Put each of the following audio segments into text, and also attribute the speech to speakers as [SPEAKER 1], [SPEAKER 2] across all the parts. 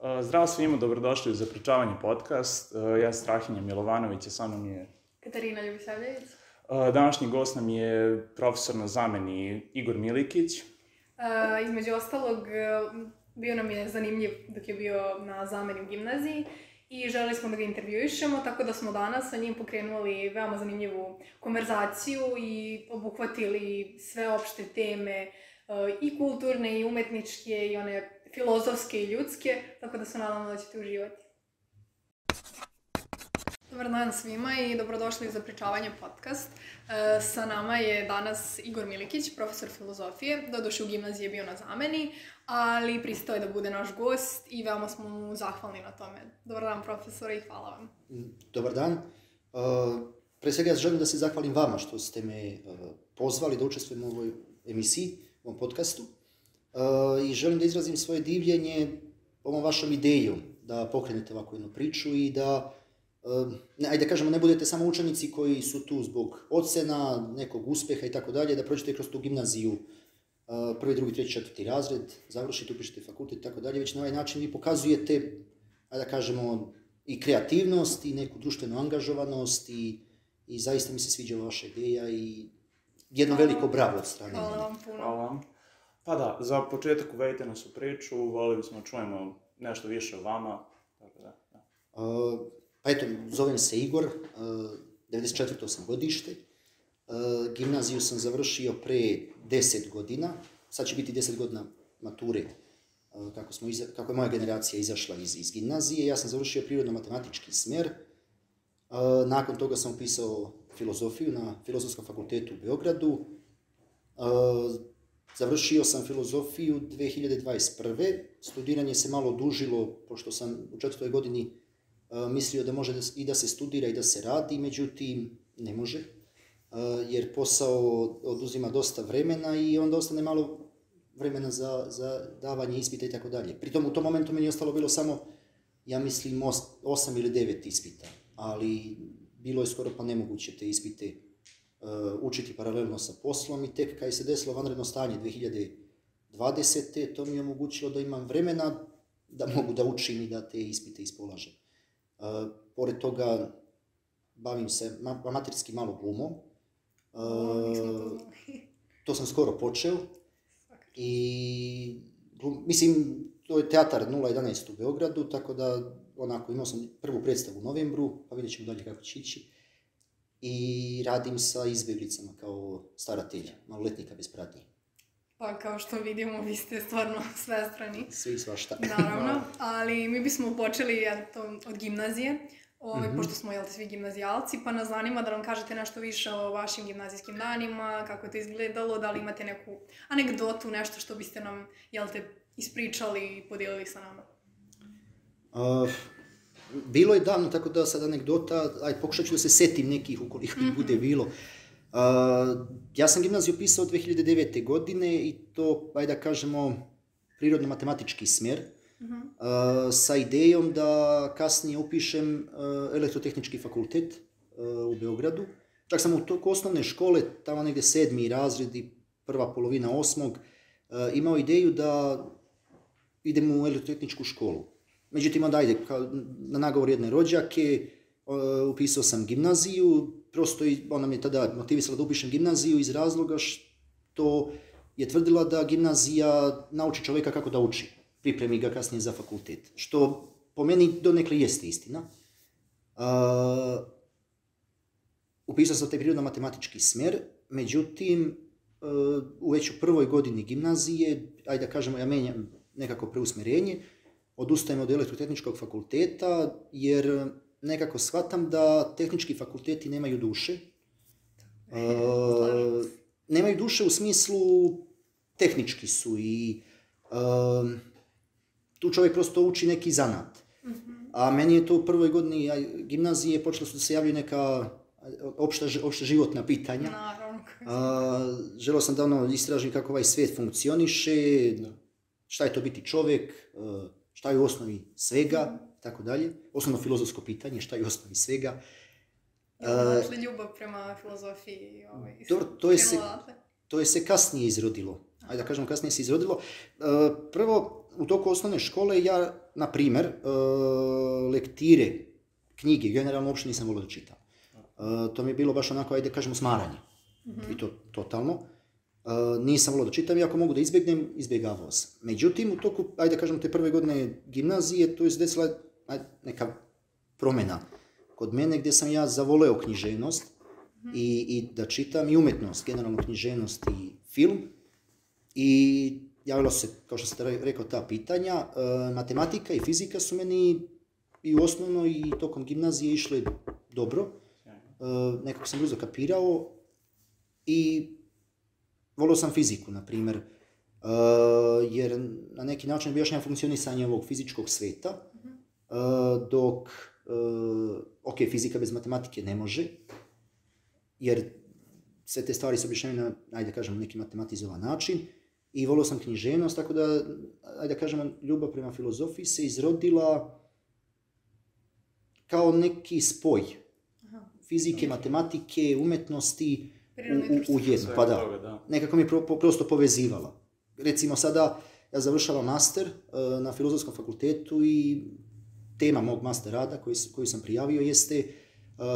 [SPEAKER 1] Uh, Zdravo svima, dobrodošli u Zapričavanje podcast. Uh, Ja sam Strahinja Milovanović, a sa mnom je...
[SPEAKER 2] Katarina Ljubisavljević.
[SPEAKER 1] uh, Današnji gost nam je profesor na zameni Igor Milikić.
[SPEAKER 2] Uh, između ostalog, bio nam je zanimljiv dok je bio na zameni u gimnaziji i želeli smo da ga intervjuišemo, tako da smo danas sa njim pokrenuli veoma zanimljivu konverzaciju i obuhvatili sve opšte teme i kulturne i umetničke i one filozofske i ljudske, tako da se nadamo da ćete uživati. Dobar dan svima i dobrodošli u Zapričavanje podcast. E, sa nama je danas Igor Milikić, profesor filozofije. Doduše u gimnaziji je bio na zameni, ali pristao je da bude naš gost i veoma smo mu zahvalni na tome. Dobar dan profesore i hvala vam.
[SPEAKER 3] Dobar dan. Uh, Pre svega ja želim da se zahvalim vama što ste me uh, pozvali da učestvujem u ovoj emisiji, u ovom podcastu. Uh, I želim da izrazim svoje divljenje ovom vašom idejom da pokrenete ovakvu jednu priču i da, uh, ne, ajde da kažemo, ne budete samo učenici koji su tu zbog ocena, nekog uspeha i tako dalje, da prođete kroz tu gimnaziju uh, prvi, drugi, treći, četvrti razred, završite, upišete fakultet i tako dalje, već na ovaj način vi pokazujete, ajde da kažemo, i kreativnost i neku društvenu angažovanost i, i zaista mi se sviđa vaša ideja i jedno
[SPEAKER 2] Hvala.
[SPEAKER 3] veliko bravo od strane
[SPEAKER 2] Hvala vam puno.
[SPEAKER 1] Hvala vam. Pa da, za početak uvedite nas u priču, volili bismo da čujemo nešto više o vama. Tako da, da.
[SPEAKER 3] Uh, pa eto, zovem se Igor, uh, 94. sam godište. Uh, gimnaziju sam završio pre 10 godina, sad će biti 10 godina mature, uh, kako, smo iza, kako je moja generacija izašla iz, iz gimnazije. Ja sam završio prirodno-matematički smer. Uh, nakon toga sam upisao filozofiju na Filozofskom fakultetu u Beogradu. Uh, Završio sam filozofiju 2021. Studiranje se malo odužilo, pošto sam u četvrtoj godini uh, mislio da može da, i da se studira i da se radi, međutim, ne može, uh, jer posao oduzima dosta vremena i onda ostane malo vremena za, za davanje ispita i tako dalje. Pritom u tom momentu meni je ostalo bilo samo, ja mislim, os, osam ili devet ispita, ali bilo je skoro pa nemoguće te ispite učiti paralelno sa poslom i tek kad se desilo vanredno stanje 2020. to mi je omogućilo da imam vremena da mogu da učim i da te ispite ispolažem. Uh, pored toga bavim se ma amaterski malo glumom.
[SPEAKER 2] Nismo to
[SPEAKER 3] sam skoro počeo i glum, mislim to je teatar 011 u Beogradu, tako da onako imao sam prvu predstavu u novembru, pa vidjet ćemo dalje kako će ići. I radim sa izbjeglicama kao staratelj, maloletnika bez pratnje.
[SPEAKER 2] Pa kao što vidimo, vi ste stvarno svestrani.
[SPEAKER 3] Sve i svašta.
[SPEAKER 2] Naravno, ali mi bismo počeli eto, od gimnazije, ovaj,
[SPEAKER 3] Mhm.
[SPEAKER 2] pošto smo jel, svi gimnazijalci, pa nas zanima da nam kažete nešto više o vašim gimnazijskim danima, kako je to izgledalo, da li imate neku anegdotu, nešto što biste nam jel, te, ispričali i podijelili sa nama.
[SPEAKER 3] Uh, bilo je davno, tako da sad anegdota, aj pokušat ću da se setim nekih ukoliko ih bude bilo. Uh, ja sam gimnaziju pisao 2009. godine i to, ajde da kažemo, prirodno-matematički smjer,
[SPEAKER 2] Mhm.
[SPEAKER 3] uh, sa idejom da kasnije upišem uh, elektrotehnički fakultet uh, u Beogradu. Čak sam u toku osnovne škole, tamo negde sedmi razred i prva polovina osmog, uh, imao ideju da idem u elektrotehničku školu. Međutim, onda ajde, kao na nagovor jedne rođake, upisao sam gimnaziju, prosto i ona me je tada motivisala da upišem gimnaziju iz razloga što je tvrdila da gimnazija nauči čoveka kako da uči, pripremi ga kasnije za fakultet, što po meni donekle jeste istina. Uh, upisao sam taj prirodno-matematički smer, međutim, uh, u već u prvoj godini gimnazije, ajde da kažemo, ja menjam nekako preusmerenje, odustajem od elektrotehničkog fakulteta, jer nekako shvatam da tehnički fakulteti nemaju duše. Uh, nemaju duše u smislu tehnički su i uh, tu čovjek prosto uči neki zanat. A meni je to u prvoj godini gimnazije počelo su da se javljaju neka opšta, opšta životna pitanja.
[SPEAKER 2] Naravno.
[SPEAKER 3] A, želeo sam da ono istražim kako ovaj svijet funkcioniše, šta je to biti čovjek, a, šta je u osnovi svega, tako dalje. Osnovno filozofsko pitanje, šta je u osnovi svega.
[SPEAKER 2] Jel odatle ljubav prema filozofiji? Ovaj,
[SPEAKER 3] to- to je se-? To je se kasnije izrodilo. Ajde da kažemo kasnije se izrodilo. E, prvo, u toku osnovne škole ja, na primjer, e, lektire, knjige, generalno uopće nisam volio da čitam. E, to mi je bilo baš onako, ajde kažemo, smaranje. I to totalno. E, nisam volio da čitam i ako mogu da izbjegnem, izbjegavao sam. Međutim, u toku, ajde kažemo, te prve godine gimnazije, to je desila ajde, neka promjena kod mene gdje sam ja zavoleo književnost i, i da čitam i umjetnost, generalno književnost i film. I javilo se, kao što ste re- rekao, ta pitanja. E, matematika i fizika su meni i u osnovnoj i tokom gimnazije išle dobro. E, nekako sam brzo kapirao i volio sam fiziku, na primjer, e, jer na neki način objašnjava funkcionisanje ovog fizičkog sveta, e, dok, e, ok, fizika bez matematike ne može, jer sve te stvari se objašnjavaju na, ajde kažemo, neki matematizovan način, i volio sam književnost, tako da, ajde kažemo, ljubav prema filozofiji se izrodila kao neki spoj
[SPEAKER 2] Aha.
[SPEAKER 3] fizike, matematike, umetnosti u, u, u.
[SPEAKER 1] Svega
[SPEAKER 3] Pa da,
[SPEAKER 1] da.
[SPEAKER 3] nekako mi je pro, pro- prosto povezivala. Recimo sada ja završavam master e, na filozofskom fakultetu i tema mog master rada koji, koji sam prijavio jeste e,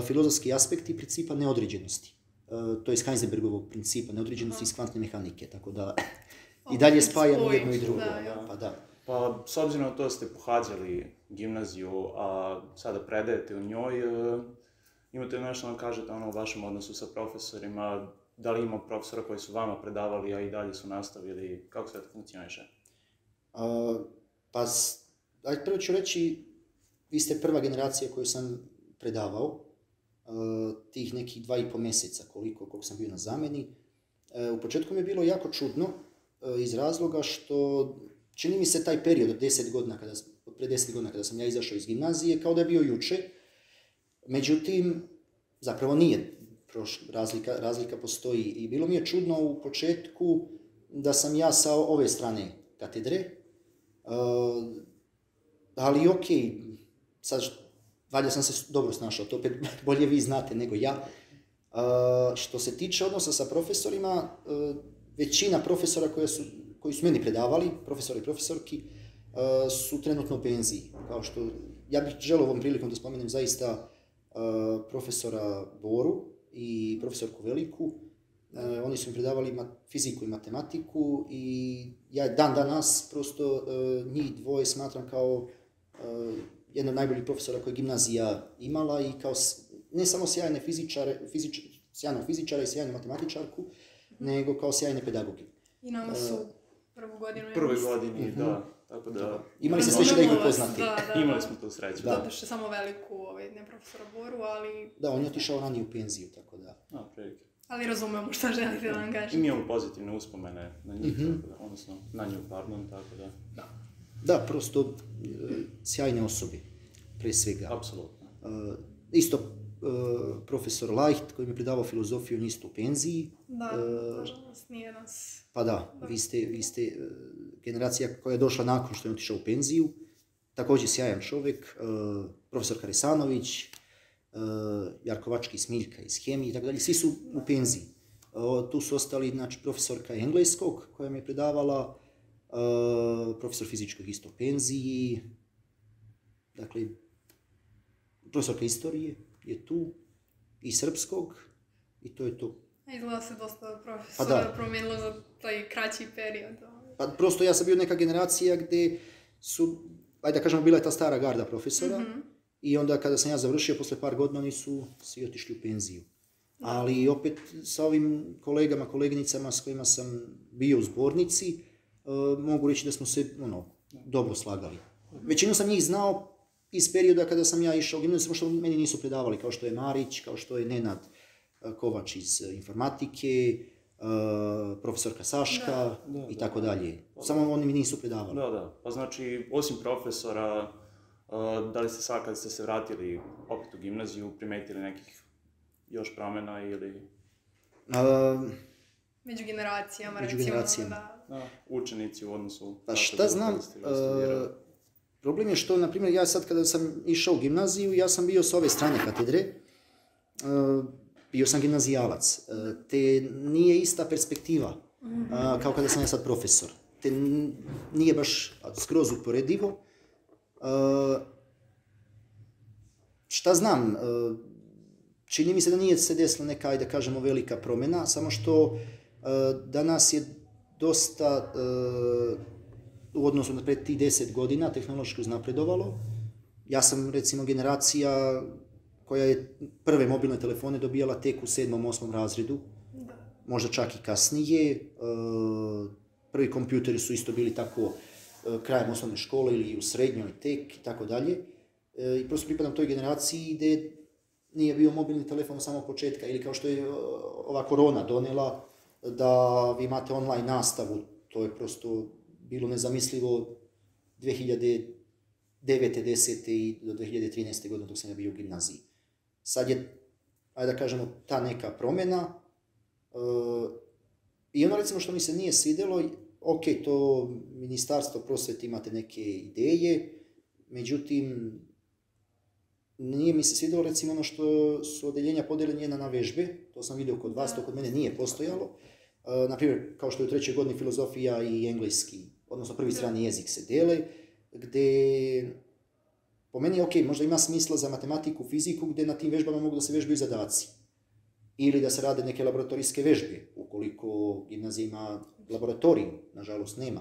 [SPEAKER 3] filozofski aspekti principa neodređenosti. E, to je iz Heisenbergovog principa neodređenosti iz kvantne mehanike, tako da i dalje
[SPEAKER 2] Opet
[SPEAKER 3] spajam
[SPEAKER 2] spoj,
[SPEAKER 3] jedno i drugo.
[SPEAKER 2] da, ja.
[SPEAKER 3] Pa da.
[SPEAKER 1] Pa, s obzirom na to da ste pohađali gimnaziju, a sada predajete u njoj, imate nešto da kažete ono, o vašem odnosu sa profesorima? Da li ima profesora koji su vama predavali, a i dalje su nastavili? Kako sve to funkcioniše?
[SPEAKER 3] A, pa, ajde prvo ću reći, vi ste prva generacija koju sam predavao, a, tih nekih dva i po mjeseca koliko, koliko sam bio na zamjeni. E, u početku mi je bilo jako čudno, e, iz razloga što čini mi se taj period od 10 godina, kada, pre 10 godina kada sam ja izašao iz gimnazije, kao da je bio juče. Međutim, zapravo nije. Proš, razlika, razlika postoji i bilo mi je čudno u početku da sam ja sa ove strane katedre, Uh, ali ok, sad valjda sam se dobro snašao, to opet bolje vi znate nego ja. Uh, što se tiče odnosa sa profesorima, uh, većina profesora koja su, koji su meni predavali, profesori i profesorki, uh, su trenutno u penziji. Kao što, ja bih želeo ovom prilikom da spomenem zaista profesora Boru i profesorku Veliku, E, oni su mi predavali fiziku i matematiku i ja dan danas prosto e, njih dvoje smatram kao jedan od najboljih profesora koje je gimnazija imala i kao ne samo sjajne fizičare, fizič, sjajnog fizičara i sjajnu matematičarku, nego kao sjajne pedagoge.
[SPEAKER 2] I nama su prvu godinu...
[SPEAKER 1] Prve godini, da. Tako da...
[SPEAKER 3] Imali ste da ih
[SPEAKER 2] vas,
[SPEAKER 3] upoznate.
[SPEAKER 2] Da, da,
[SPEAKER 1] Imali
[SPEAKER 2] da.
[SPEAKER 1] smo tu sreću.
[SPEAKER 3] Da.
[SPEAKER 2] Doduše samo veliku, ovaj, ne profesora Boru, ali,
[SPEAKER 3] Da, on je otišao ranije u penziju, tako da.
[SPEAKER 1] Da, prilike.
[SPEAKER 2] ali razumemo šta želite da nam
[SPEAKER 1] I
[SPEAKER 2] kažete.
[SPEAKER 1] mi imamo pozitivne uspomene na njih,
[SPEAKER 3] Mhm.
[SPEAKER 1] tako da, odnosno na nju, pardon, tako da, da,
[SPEAKER 3] Da, prosto e, sjajne osobe, pre svega.
[SPEAKER 1] apsolutno.
[SPEAKER 3] E, isto profesor Leicht koji mi je predavao filozofiju, on je isto u penziji.
[SPEAKER 2] Da,
[SPEAKER 3] E,
[SPEAKER 2] nažalost, nije nas...
[SPEAKER 3] Pa da, vi ste, vi ste e, generacija koja je došla nakon što je otišao u penziju. Također sjajan čovjek, e, profesor Karesanović, Jarkovački Smiljka iz Hemije i tako dalje, svi su u penziji. E, tu su ostali znači, profesorka engleskog koja mi je predavala, profesor fizičkog isto u penziji, dakle, profesorka istorije je tu, i srpskog, i to je to.
[SPEAKER 2] A Izgleda se dosta
[SPEAKER 3] Pa
[SPEAKER 2] profesora
[SPEAKER 3] da.
[SPEAKER 2] promijenilo za taj kraći period.
[SPEAKER 3] Pa prosto ja sam bio neka generacija gdje su, ajde da kažemo, bila je ta stara garda profesora
[SPEAKER 2] Mhm.
[SPEAKER 3] i onda kada sam ja završio, posle par godina oni su svi otišli u penziju. Ali opet sa ovim kolegama, koleginicama s kojima sam bio u zbornici, e, mogu reći da smo se ono, dobro slagali. Većinu sam njih znao iz perioda kada sam ja išao u gimnaziju, samo što meni nisu predavali, kao što je Marić, kao što je Nenad e, Kovač iz e, informatike, e, profesorka Saška
[SPEAKER 2] Da.
[SPEAKER 1] Da,
[SPEAKER 3] i
[SPEAKER 1] da.
[SPEAKER 3] tako dalje. Samo oni mi nisu predavali.
[SPEAKER 1] Da, da. Pa znači, osim profesora, uh, da li ste sad kad ste se vratili opet u gimnaziju, primetili nekih još promjena ili
[SPEAKER 3] E,
[SPEAKER 2] Među generacijama,
[SPEAKER 3] Među
[SPEAKER 2] recimo,
[SPEAKER 3] generacijama.
[SPEAKER 2] da.
[SPEAKER 1] da, učenici u odnosu...
[SPEAKER 3] Pa šta znam, e, problem je što, na primjer, ja sad kada sam išao u gimnaziju, ja sam bio s ove strane katedre, e, bio sam gimnazijalac, e, te nije ista perspektiva kao kada sam ja sad profesor. Te nije baš, skroz uporedivo. Šta znam, čini mi se da nije se desila neka, ajde kažemo, velika promjena, samo što danas je dosta u odnosu na pred tih deset godina tehnološki uznapredovalo. Ja sam recimo generacija koja je prve mobilne telefone dobijala tek u sedmom, osmom razredu, možda čak i kasnije. E, prvi kompjuteri su isto bili tako e, krajem osnovne škole ili u srednjoj tek i tako dalje. E, I prosto pripadam toj generaciji gdje nije bio mobilni telefon samo početka ili kao što je ova korona donela da vi imate online nastavu, to je prosto bilo nezamislivo 2009. 10. i do 2013. godine dok sam ja bio u gimnaziji. Sad je, ajde da kažemo, ta neka promjena. E, I ono recimo što mi se nije svidjelo, ok, to ministarstvo prosvete imate neke ideje, međutim, nije mi se svidjelo recimo ono što su odeljenja podeljena na vežbe, to sam vidio kod vas, to kod mene nije postojalo. E, na primjer, kao što je u trećoj godini filozofija i engleski, odnosno prvi strani jezik se dele, gdje po meni, ok, možda ima smisla za matematiku, fiziku, gdje na tim vežbama mogu da se vežbaju zadaci. Ili da se rade neke laboratorijske vežbe, ukoliko gimnazija ima laboratorij, nažalost nema.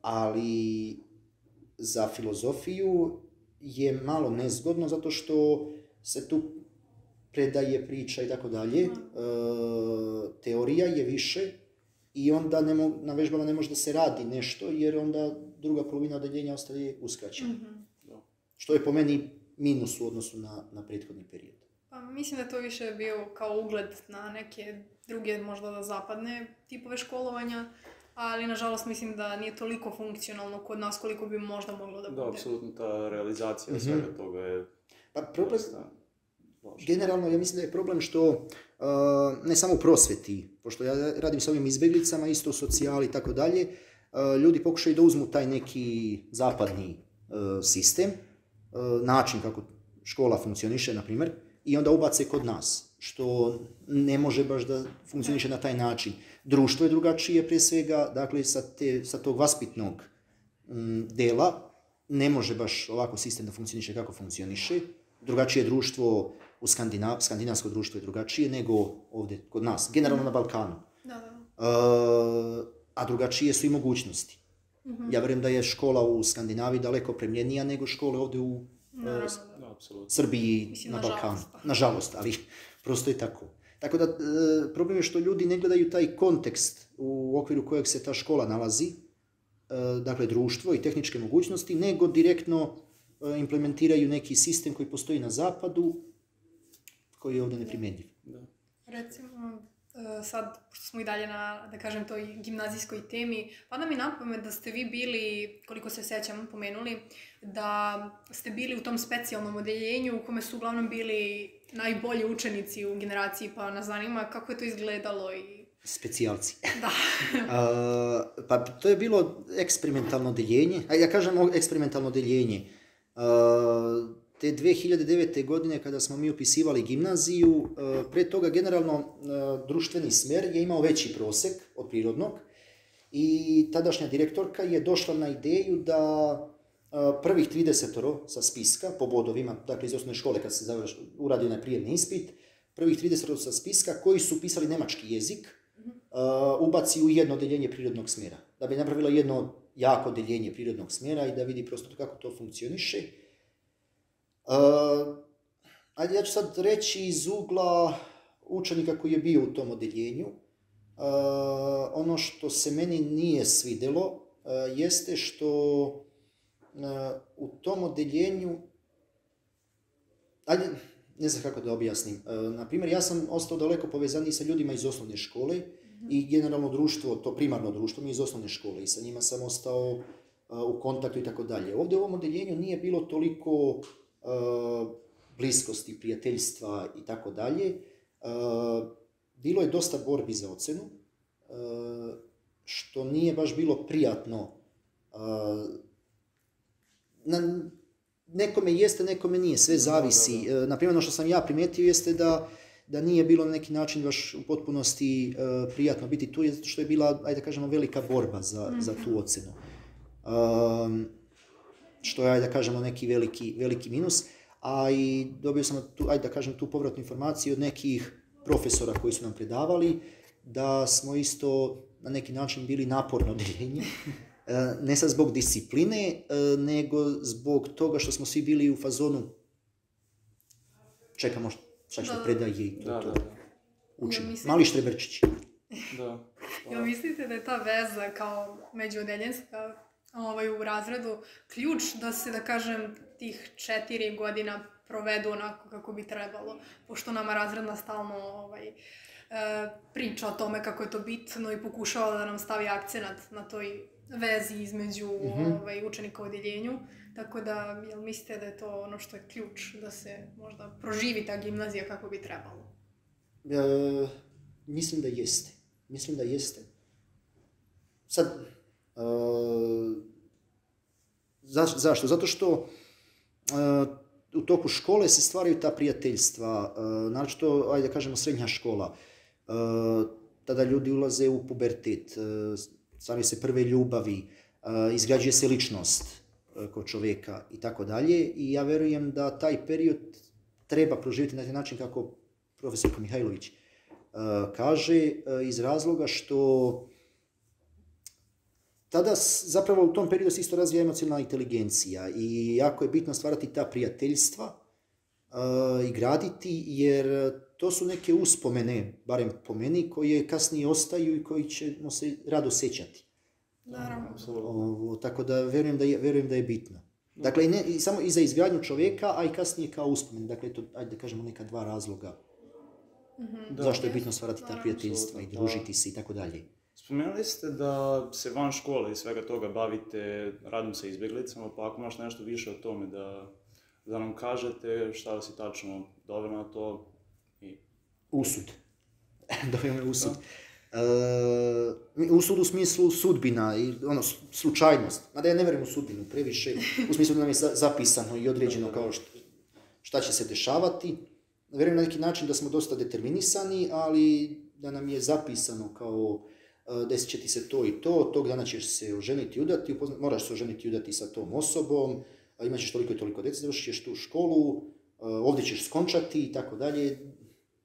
[SPEAKER 3] ali za filozofiju je malo nezgodno, zato što se tu predaje priča i tako dalje. E, teorija je više i onda na vežbama ne može da se radi nešto, jer onda druga polovina odeljenja ostaje uskraćena. Mhm. Što je po meni minus u odnosu na, na prethodni period.
[SPEAKER 2] Pa mislim da to više bio kao ugled na neke druge možda zapadne tipove školovanja, ali nažalost mislim da nije toliko funkcionalno kod nas koliko bi možda moglo da bude.
[SPEAKER 1] Da, apsolutno ta realizacija mm svega toga je...
[SPEAKER 3] Pa problem, generalno ja mislim da je problem što uh, ne samo prosveti, pošto ja radim s ovim izbjeglicama, isto socijali i tako dalje, uh, ljudi pokušaju da uzmu taj neki zapadni uh, sistem, način kako škola funkcioniše, na primjer, i onda ubace kod nas, što ne može baš da funkcioniše na taj način. Društvo je drugačije prije svega, dakle sa, te, sa tog vaspitnog m, dela ne može baš ovako sistem da funkcioniše kako funkcioniše. Drugačije društvo u Skandinav, skandinavsko društvo je drugačije nego ovdje kod nas, generalno na Balkanu. Da, da. E, a drugačije su i mogućnosti. Mhm. Ja vjerujem da je škola u Skandinaviji daleko premljenija nego škole ovdje u uh, Srbiji, Mislim, na Balkanu. Nažalost, ali prosto je tako. Tako da, e, problem je što ljudi ne gledaju taj kontekst u okviru kojeg se ta škola nalazi, dakle društvo i tehničke mogućnosti, nego direktno implementiraju neki sistem koji postoji na zapadu, koji je ovdje neprimjenjiv. Da.
[SPEAKER 2] Recimo, Eh, sad, pošto smo i dalje na, da kažem, toj gimnazijskoj temi, pada mi na da ste vi bili, koliko se sjećam, pomenuli, da ste bili u tom specijalnom odeljenju u kome su uglavnom bili najbolji učenici u generaciji, pa nas zanima kako je to izgledalo i...
[SPEAKER 3] Specijalci.
[SPEAKER 2] Da.
[SPEAKER 3] uh, pa to je bilo eksperimentalno odeljenje, a ja kažem eksperimentalno odeljenje. Uh, te 2009. godine kada smo mi upisivali gimnaziju, e, pre toga generalno e, društveni smer je imao veći prosek od prirodnog i tadašnja direktorka je došla na ideju da e, prvih 30 sa spiska po bodovima, dakle iz osnovne škole kad se završ, uradi onaj prijemni ispit, prvih 30 sa spiska koji su pisali nemački jezik, ubaci u jedno deljenje prirodnog smjera. Da bi napravila jedno jako deljenje prirodnog smjera i da vidi prosto kako to funkcioniše. Uh, ajde, ja ću sad reći iz ugla učenika koji je bio u tom odjeljenju. Uh, ono što se meni nije svidjelo uh, jeste što u tom odjeljenju, ajde, ne znam kako da objasnim. Na primjer, ja sam ostao daleko povezaniji sa ljudima iz osnovne škole i generalno društvo, to primarno društvo mi iz osnovne škole i sa njima sam ostao u kontaktu i tako dalje. Ovdje u ovom odjeljenju nije bilo toliko bliskosti, prijateljstva i tako dalje. Eh, bilo je dosta borbi za ocenu, eh, što nije baš bilo prijatno. Na, nekome jeste, nekome nije, sve zavisi. Na primjer, ono što sam ja primijetio jeste da, da nije bilo na neki način baš u potpunosti prijatno biti tu, što je bila, ajde da kažemo, velika borba za, za tu ocenu. Um, što je, ajde da kažemo, neki veliki, veliki minus. A i dobio sam, tu, ajde da kažem, tu povratnu informaciju od nekih profesora koji su nam predavali, da smo isto na neki način bili naporno odeljenje. E, ne sad zbog discipline, e, nego zbog toga što smo svi bili u fazonu čekamo šta će
[SPEAKER 2] Da.
[SPEAKER 3] da predaje i to,
[SPEAKER 1] Da,
[SPEAKER 3] to.
[SPEAKER 1] da, da.
[SPEAKER 3] Učimo.
[SPEAKER 2] Ja mislim-
[SPEAKER 3] Mali štreberčići.
[SPEAKER 1] Da.
[SPEAKER 2] Jel mislite da je ta veza kao međuodeljenska ovaj, u razredu ključ da se, da kažem, tih četiri godina provedu onako kako bi trebalo, pošto nama razredna stalno ovaj, e, priča o tome kako je to bitno i pokušava da nam stavi akcenat na toj vezi između
[SPEAKER 3] Mhm.
[SPEAKER 2] ovaj, učenika u odjeljenju. Tako da, jel mislite da je to ono što je ključ da se možda proživi ta gimnazija kako bi trebalo?
[SPEAKER 3] E, mislim da jeste. Mislim da jeste. Sad, e, zaš- zašto? Zato što e, u toku škole se stvaraju ta prijateljstva, e, naročito, ajde da kažemo, srednja škola. Tada ljudi ulaze u pubertet, stvaraju se prve ljubavi, izgrađuje se ličnost kod čovjeka i tako dalje. I ja verujem da taj period treba proživjeti na taj način kako profesor Mihajlović kaže, iz razloga što tada zapravo u tom periodu se isto razvija emocionalna inteligencija i jako je bitno stvarati ta prijateljstva e, i graditi, jer to su neke uspomene, barem po meni, koje kasnije ostaju i koji ćemo se rado sećati.
[SPEAKER 2] Naravno.
[SPEAKER 3] Ovo, tako da verujem da je, verujem da je bitno. Dakle, i ne, i samo i za izgradnju čovjeka, a i kasnije kao uspomen. Dakle, to, ajde da kažemo, neka dva razloga
[SPEAKER 2] Mhm.
[SPEAKER 1] Da.
[SPEAKER 3] zašto je bitno stvarati ta prijateljstva i družiti se i tako dalje.
[SPEAKER 1] Spomenuli ste da se van škole i svega toga bavite radom sa izbjeglicama, pa ako imaš nešto više o tome da, da nam kažete šta vas je tačno dovelo na to i
[SPEAKER 3] Usud. Doveo me usud. E, usud u smislu sudbina i ono, slučajnost. Mada ja ne vjerujem u sudbinu previše, u smislu da nam je za- zapisano i određeno kao što, šta će se dešavati. Vjerujem na neki način da smo dosta determinisani, ali da nam je zapisano kao desit će ti se to i to, tog dana ćeš se oženiti i udati, upozna- moraš se oženiti i udati sa tom osobom, a imat ćeš toliko i toliko djece, završit ćeš tu školu, e, ovdje ćeš skončati i tako dalje.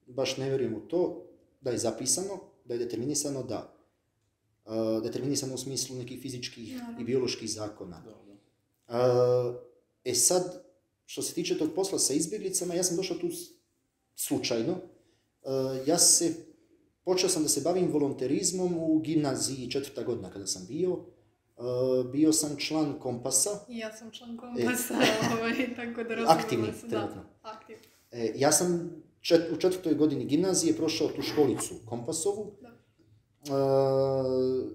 [SPEAKER 3] Baš ne vjerujem u to da je zapisano, da je determinisano, da. E, determinisano u smislu nekih fizičkih i bioloških zakona. E sad, što se tiče tog posla sa izbjeglicama, ja sam došao tu slučajno. E, Ja se, počeo sam da se bavim volonterizmom u gimnaziji četvrta godina kada sam bio. E, Bio sam član kompasa.
[SPEAKER 2] I ja sam član kompasa, ovaj, tako da razumijemo
[SPEAKER 3] Aktivni,
[SPEAKER 2] se.
[SPEAKER 3] trenutno.
[SPEAKER 2] Da, aktivni.
[SPEAKER 3] E, Ja sam čet- u četvrtoj godini gimnazije prošao tu školicu kompasovu.
[SPEAKER 2] Da.
[SPEAKER 3] E,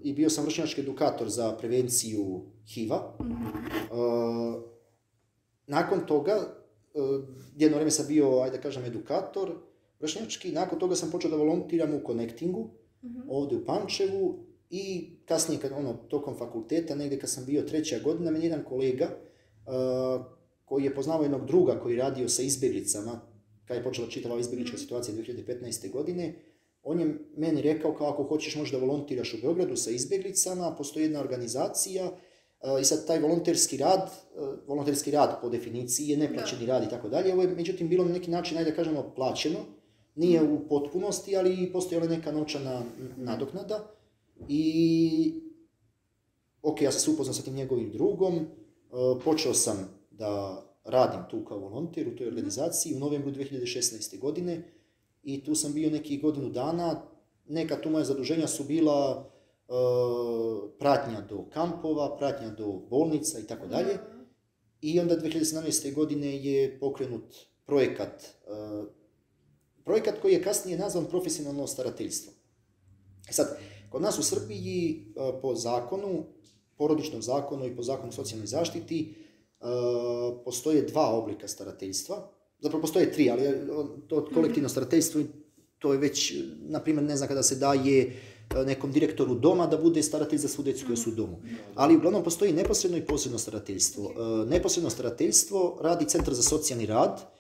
[SPEAKER 3] I bio sam vršnjački edukator za prevenciju HIV-a. Uh, nakon toga, uh, jedno vrijeme sam bio, ajde da kažem, edukator vršnjački, nakon toga sam počeo da volontiram u Connectingu, ovdje u Pančevu i kasnije, kad, ono, tokom fakulteta, negdje kad sam bio treća godina, meni jedan kolega uh, koji je poznavao jednog druga koji je radio sa izbjeglicama, kad je počela čitava izbjeglička situacija 2015. godine, on je meni rekao kao ako hoćeš možda volontiraš u Beogradu sa izbjeglicama, postoji jedna organizacija e, i sad taj volonterski rad, e, volonterski rad po definiciji je neplaćeni rad i tako dalje. Ovo je međutim bilo na neki način, ajde da kažemo, plaćeno. Nije u potpunosti, ali postojala neka novčana nadoknada. I ok, ja sam se upoznao sa tim njegovim drugom, e, počeo sam da radim tu kao volonter u toj organizaciji u novembru 2016. godine i tu sam bio nekih godinu dana. Neka tu moja zaduženja su bila e, pratnja do kampova, pratnja do bolnica i tako dalje. I onda 2017. godine je pokrenut projekat, e, projekat koji je kasnije nazvan profesionalno starateljstvo. E Sad, kod nas u Srbiji e, po zakonu, porodičnom zakonu i po zakonu o socijalnoj zaštiti, e, postoje dva oblika starateljstva. Zapravo postoje tri, ali to kolektivno starateljstvo, to je već, na primjer, ne znam kada se daje nekom direktoru doma da bude staratelj za svu djecu koja su u domu. Ali uglavnom postoji neposredno i posredno starateljstvo. Neposredno starateljstvo radi Centar za socijalni rad,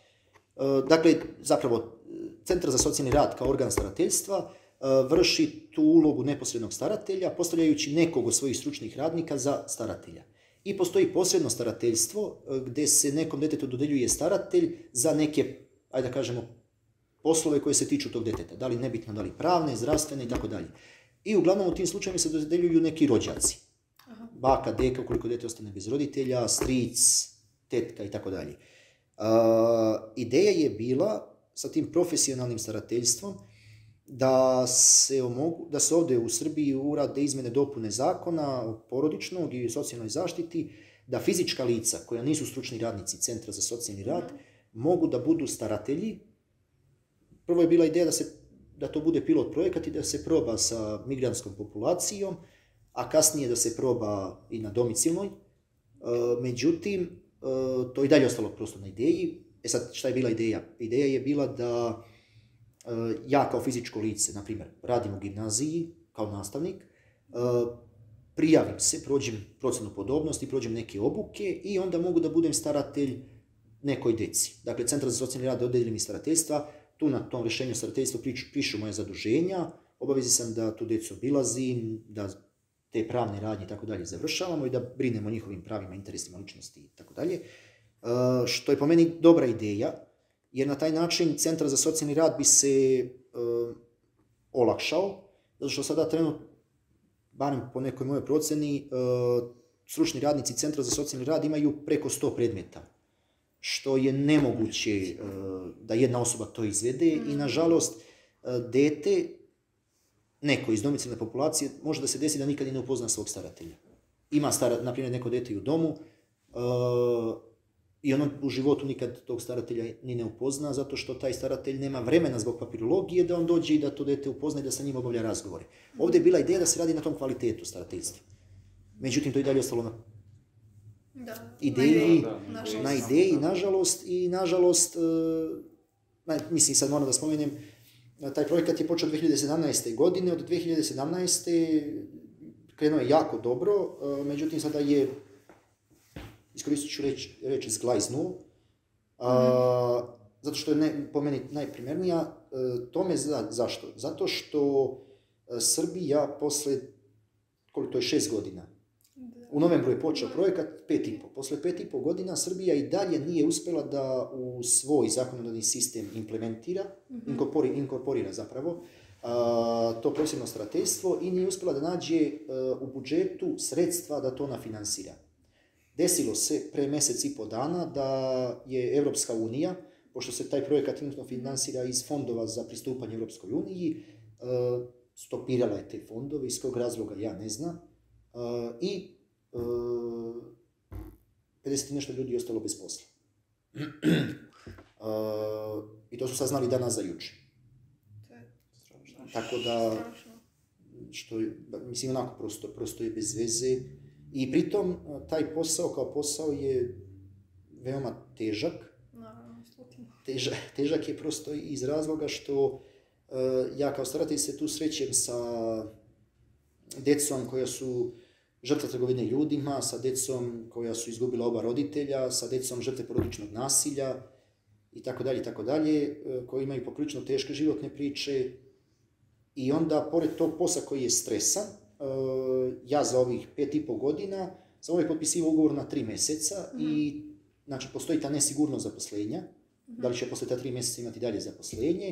[SPEAKER 3] Dakle, zapravo, Centar za socijalni rad kao organ starateljstva e, vrši tu ulogu neposrednog staratelja, postavljajući nekog od svojih stručnih radnika za staratelja. i postoji posredno starateljstvo e, gdje se nekom djetetu dodeljuje staratelj za neke, ajde da kažemo, poslove koje se tiču tog djeteta. Da li nebitno, da li pravne, zdravstvene i tako dalje. I uglavnom u tim slučajevima se dodeljuju neki rođaci. Baka, deka, ukoliko dete ostane bez roditelja, stric, tetka i tako dalje. Ideja je bila sa tim profesionalnim starateljstvom da se, omogu, da se ovdje u Srbiji urade izmjene dopune zakona porodičnog i socijalnoj zaštiti, da fizička lica koja nisu stručni radnici Centra za socijalni rad mogu da budu staratelji. Prvo je bila ideja da, se, da to bude pilot projekat i da se proba sa migrantskom populacijom, a kasnije da se proba i na domicilnoj. E, međutim, e, to i dalje ostalo prosto na ideji. E sad, šta je bila ideja? Ideja je bila da Eh, ja kao fizičko lice, na primjer, radim u gimnaziji kao nastavnik, eh, prijavim se, prođem procenu podobnosti, prođem neke obuke i onda mogu da budem staratelj nekoj deci. Dakle, Centar za socijalni rad oddelji mi starateljstva, tu na tom rješenju starateljstva pišu moje zaduženja, obavezi sam da tu djecu obilazim, da te pravne radnje i tako dalje završavamo i da brinemo o njihovim pravima, interesima ličnosti i tako dalje. Eh, što je po meni dobra ideja, jer na taj način Centar za socijalni rad bi se e, olakšao, zato što sada trenutno, barem po nekoj mojoj procjeni, e, stručni radnici Centra za socijalni rad imaju preko 100 predmeta, što je nemoguće da jedna osoba to izvede i mm. nažalost dete, neko iz domicilne populacije, može da se desi da nikad i ne upozna svog staratelja. Ima, stara, na primjer, neko dete u domu, i ono u životu nikad tog staratelja ni ne upozna, zato što taj staratelj nema vremena zbog papirologije da on dođe i da to dete upozna i da sa njim obavlja razgovore. Ovdje je bila ideja da se radi na tom kvalitetu starateljstva. Međutim, to je dalje ostalo na ideji, na ideji, nažalost, i nažalost, e, mislim sad moram da spomenem, taj projekat je počeo 2017. godine, od 2017. krenuo je jako dobro, e, međutim sada je iskoristit ću reći, reći zglajznu, zato što je ne, po meni najprimjernija. E, tome za, zašto? Zato što e, Srbija posle, koliko to je, šest godina, u novembru je počeo projekat, pet i po. Posle pet i po godina Srbija i dalje nije uspjela da u svoj zakonodavni sistem implementira, mm inkorporira zapravo, to posebno stratejstvo i nije uspjela da nađe e, u budžetu sredstva da to nafinansira. Desilo se pre mjesec i po dana da je Europska unija, pošto se taj projekat trenutno finansira iz fondova za pristupanje Europskoj uniji, e, stopirala je te fondove, iz kog razloga ja ne znam, e, i 50 e, nešto ljudi je ostalo bez posla. I to su saznali danas za juče. Tako da, što mislim, onako prosto, prosto je bez veze. I pritom taj posao kao posao je veoma težak. Težak, težak je prosto iz razloga što e, ja kao staratelj se tu srećem sa djecom koja su žrtve trgovine ljudima, sa djecom koja su izgubila oba roditelja, sa djecom žrtve porodičnog nasilja i tako dalje i tako dalje, e, koji imaju poprilično teške životne priče. I onda, pored tog posla koji je stresan, ja za ovih pet i pol godina sam uvijek potpisivao ugovor na tri mjeseca i mhm. znači postoji ta nesigurnost zaposlenja, mhm. da li će posle ta tri mjeseca imati dalje zaposlenje.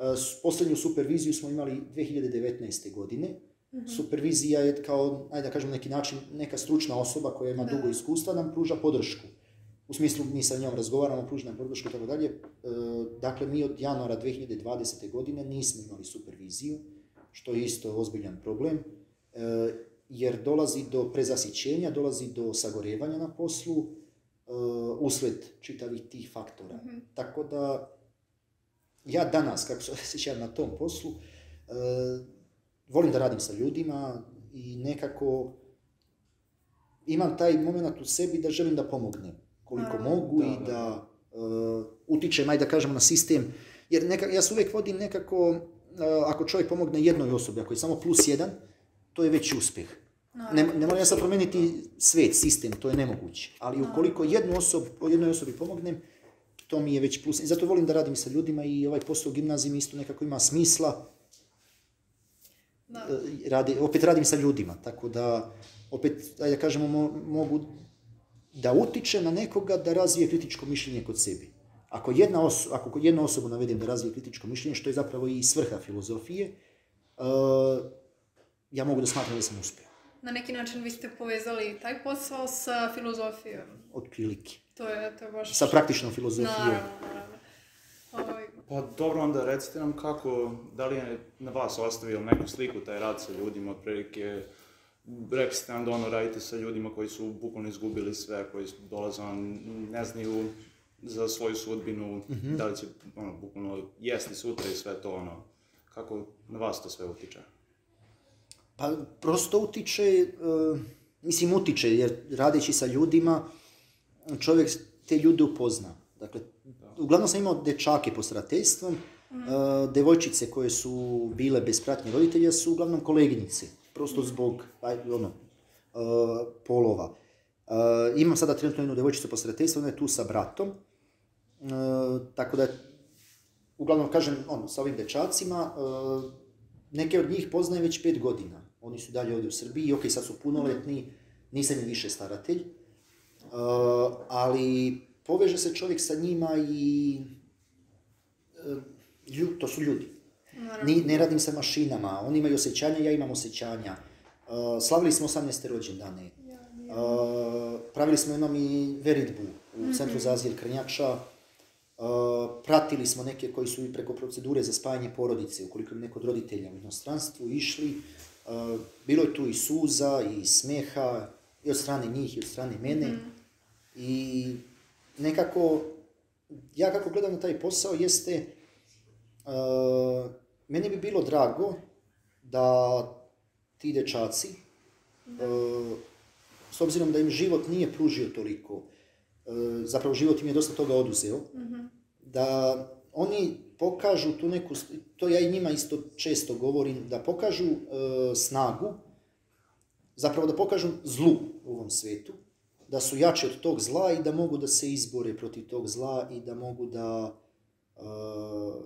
[SPEAKER 3] Eh, posljednju superviziju smo imali 2019. godine. Mhm. Supervizija je kao, ajde da kažem neki način, neka stručna osoba koja ima dugo iskustva nam pruža podršku. U smislu mi sa njom razgovaramo, pruža nam podršku i tako dalje. Eh, dakle, mi od januara 2020. godine nismo imali superviziju, što je isto ozbiljan problem. E, jer dolazi do prezasićenja, dolazi do sagorevanja na poslu e, usled čitavih tih faktora. Mhm. Tako da ja danas, kako se osjećam na tom poslu, e, volim da radim sa ljudima i nekako imam taj moment u sebi da želim da pomognem koliko mogu i da uh, utičem, ajde da kažemo, na sistem. Jer ja se uvijek vodim nekako, ako čovjek pomogne jednoj osobi, ako je samo plus jedan, to je veći uspjeh. Ne, ne moram ja sad promijeniti svet, sistem, to je nemoguće. Ali ukoliko jednu osobu, jednoj osobi pomognem, to mi je već plus. I zato volim da radim sa ljudima i ovaj posao u gimnaziji isto nekako ima smisla. Da. E, radi, opet radim sa ljudima, tako da opet, da kažemo, mogu da utiče na nekoga da razvije kritičko mišljenje kod sebi. Ako, jedna oso- ako jednu osobu navedem da razvije kritičko mišljenje, što je zapravo i svrha filozofije, uh, ja mogu da smatram da sam uspio.
[SPEAKER 2] Na neki način vi ste povezali taj posao sa filozofijom.
[SPEAKER 3] Otprilike.
[SPEAKER 2] To je, to je baš...
[SPEAKER 3] Sa praktičnom filozofijom.
[SPEAKER 2] Naravno, naravno. Ovaj,
[SPEAKER 1] Pa dobro, onda recite nam kako, da li je na vas ostavio neku sliku taj rad sa ljudima, otprilike, rekli ste nam da ono radite sa ljudima koji su bukvalno izgubili sve, koji su dolaze vam, ne znaju za svoju sudbinu, da li će, ono, bukvalno jesti sutra i sve to, ono, kako na vas to sve utiče?
[SPEAKER 3] Pa prosto utiče, e, mislim utiče, jer radeći sa ljudima, čovjek te ljude upozna. Dakle, uglavnom sam imao dečake pod starateljstvom, e, devojčice koje su bile bez pratnje roditelja su uglavnom koleginice, prosto zbog aj, ono, e, polova. Imam sada trenutno jednu devojčicu pod starateljstvom, ona je tu sa bratom, tako da uglavnom kažem, ono, sa ovim dečacima, neke od njih poznaje već pet godina. Oni su dalje ovdje u Srbiji, ok, sad su punoljetni, nisam im više staratelj, Uh, ali poveže se čovjek sa njima i uh, to su ljudi. Ni, ne radim sa mašinama, oni imaju osjećanja, ja imam osjećanja. Uh, slavili smo 18. rođendane. Uh, pravili smo jednom i veritbu u Centru za azil Krnjača. Uh, pratili smo neke koji su i preko procedure za spajanje porodice, ukoliko im neko od roditelja u inostranstvu išli. Bilo je tu i suza i smeha, i od strane njih i od strane mene. I nekako, ja kako gledam na taj posao jeste, uh, meni bi bilo drago da ti dečaci, uh, s obzirom da im život nije pružio toliko, uh, zapravo život im je dosta toga oduzeo, da oni pokažu tu neku, to ja i njima isto često govorim, da pokažu uh, snagu, zapravo da pokažu zlu u ovom svetu, da su jači od tog zla i da mogu da se izbore protiv tog zla i da mogu da uh,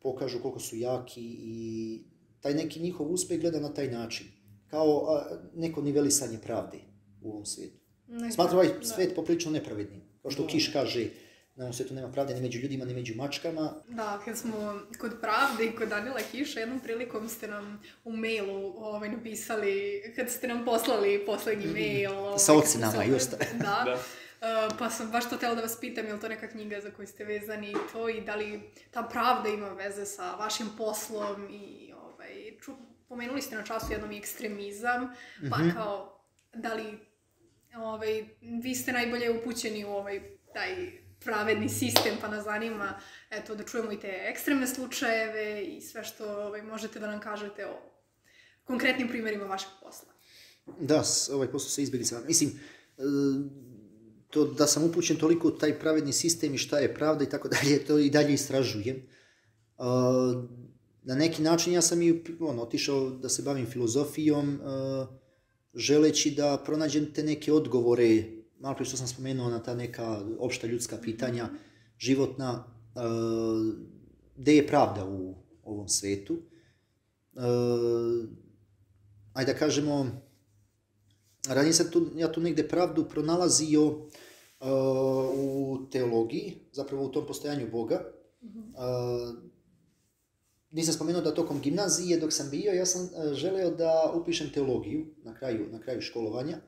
[SPEAKER 3] pokažu koliko su jaki i taj neki njihov uspeh gleda na taj način, kao a, neko nivelisanje pravde u ovom svijetu.
[SPEAKER 2] ne-
[SPEAKER 3] Smatram ovaj
[SPEAKER 2] da.
[SPEAKER 3] svet poprilično nepravednim. Kao što Kiš kaže, na ovom svijetu nema pravde ni među ljudima, ni među mačkama.
[SPEAKER 2] Da, kad smo kod pravde i kod Danila Kiša, jednom prilikom ste nam u mailu ovaj, napisali, kad ste nam poslali poslednji mail. Ovaj,
[SPEAKER 3] Sa ocenama ostalo.
[SPEAKER 2] Da.
[SPEAKER 1] Da.
[SPEAKER 2] Uh, pa sam baš to htjela da vas pitam, je li to neka knjiga za koju ste vezani i to i da li ta pravda ima veze sa vašim poslom i ovaj, ču, pomenuli ste na času jednom i ekstremizam, pa kao da li ovaj, vi ste najbolje upućeni u ovaj taj pravedni sistem, pa nas zanima eto, da čujemo i te ekstremne slučajeve i sve što ovaj, možete da nam kažete o konkretnim primjerima vašeg posla.
[SPEAKER 3] Da, ovaj posao sa izbjeglicama. Mislim, e, to da sam upućen toliko u taj pravedni sistem i šta je pravda i tako dalje, to i dalje istražujem. E, Na neki način ja sam i ono, otišao da se bavim filozofijom, e, želeći da pronađem te neke odgovore, malo prije što sam spomenuo na ta neka opšta ljudska pitanja, životna, e, gde je pravda u ovom svetu. E, ajde da kažemo, ranije sam tu, ja tu negde pravdu pronalazio uh, u teologiji, zapravo u tom postojanju Boga. Uh, nisam spomenuo da tokom gimnazije dok sam bio, ja sam želeo da upišem teologiju na kraju, na kraju školovanja.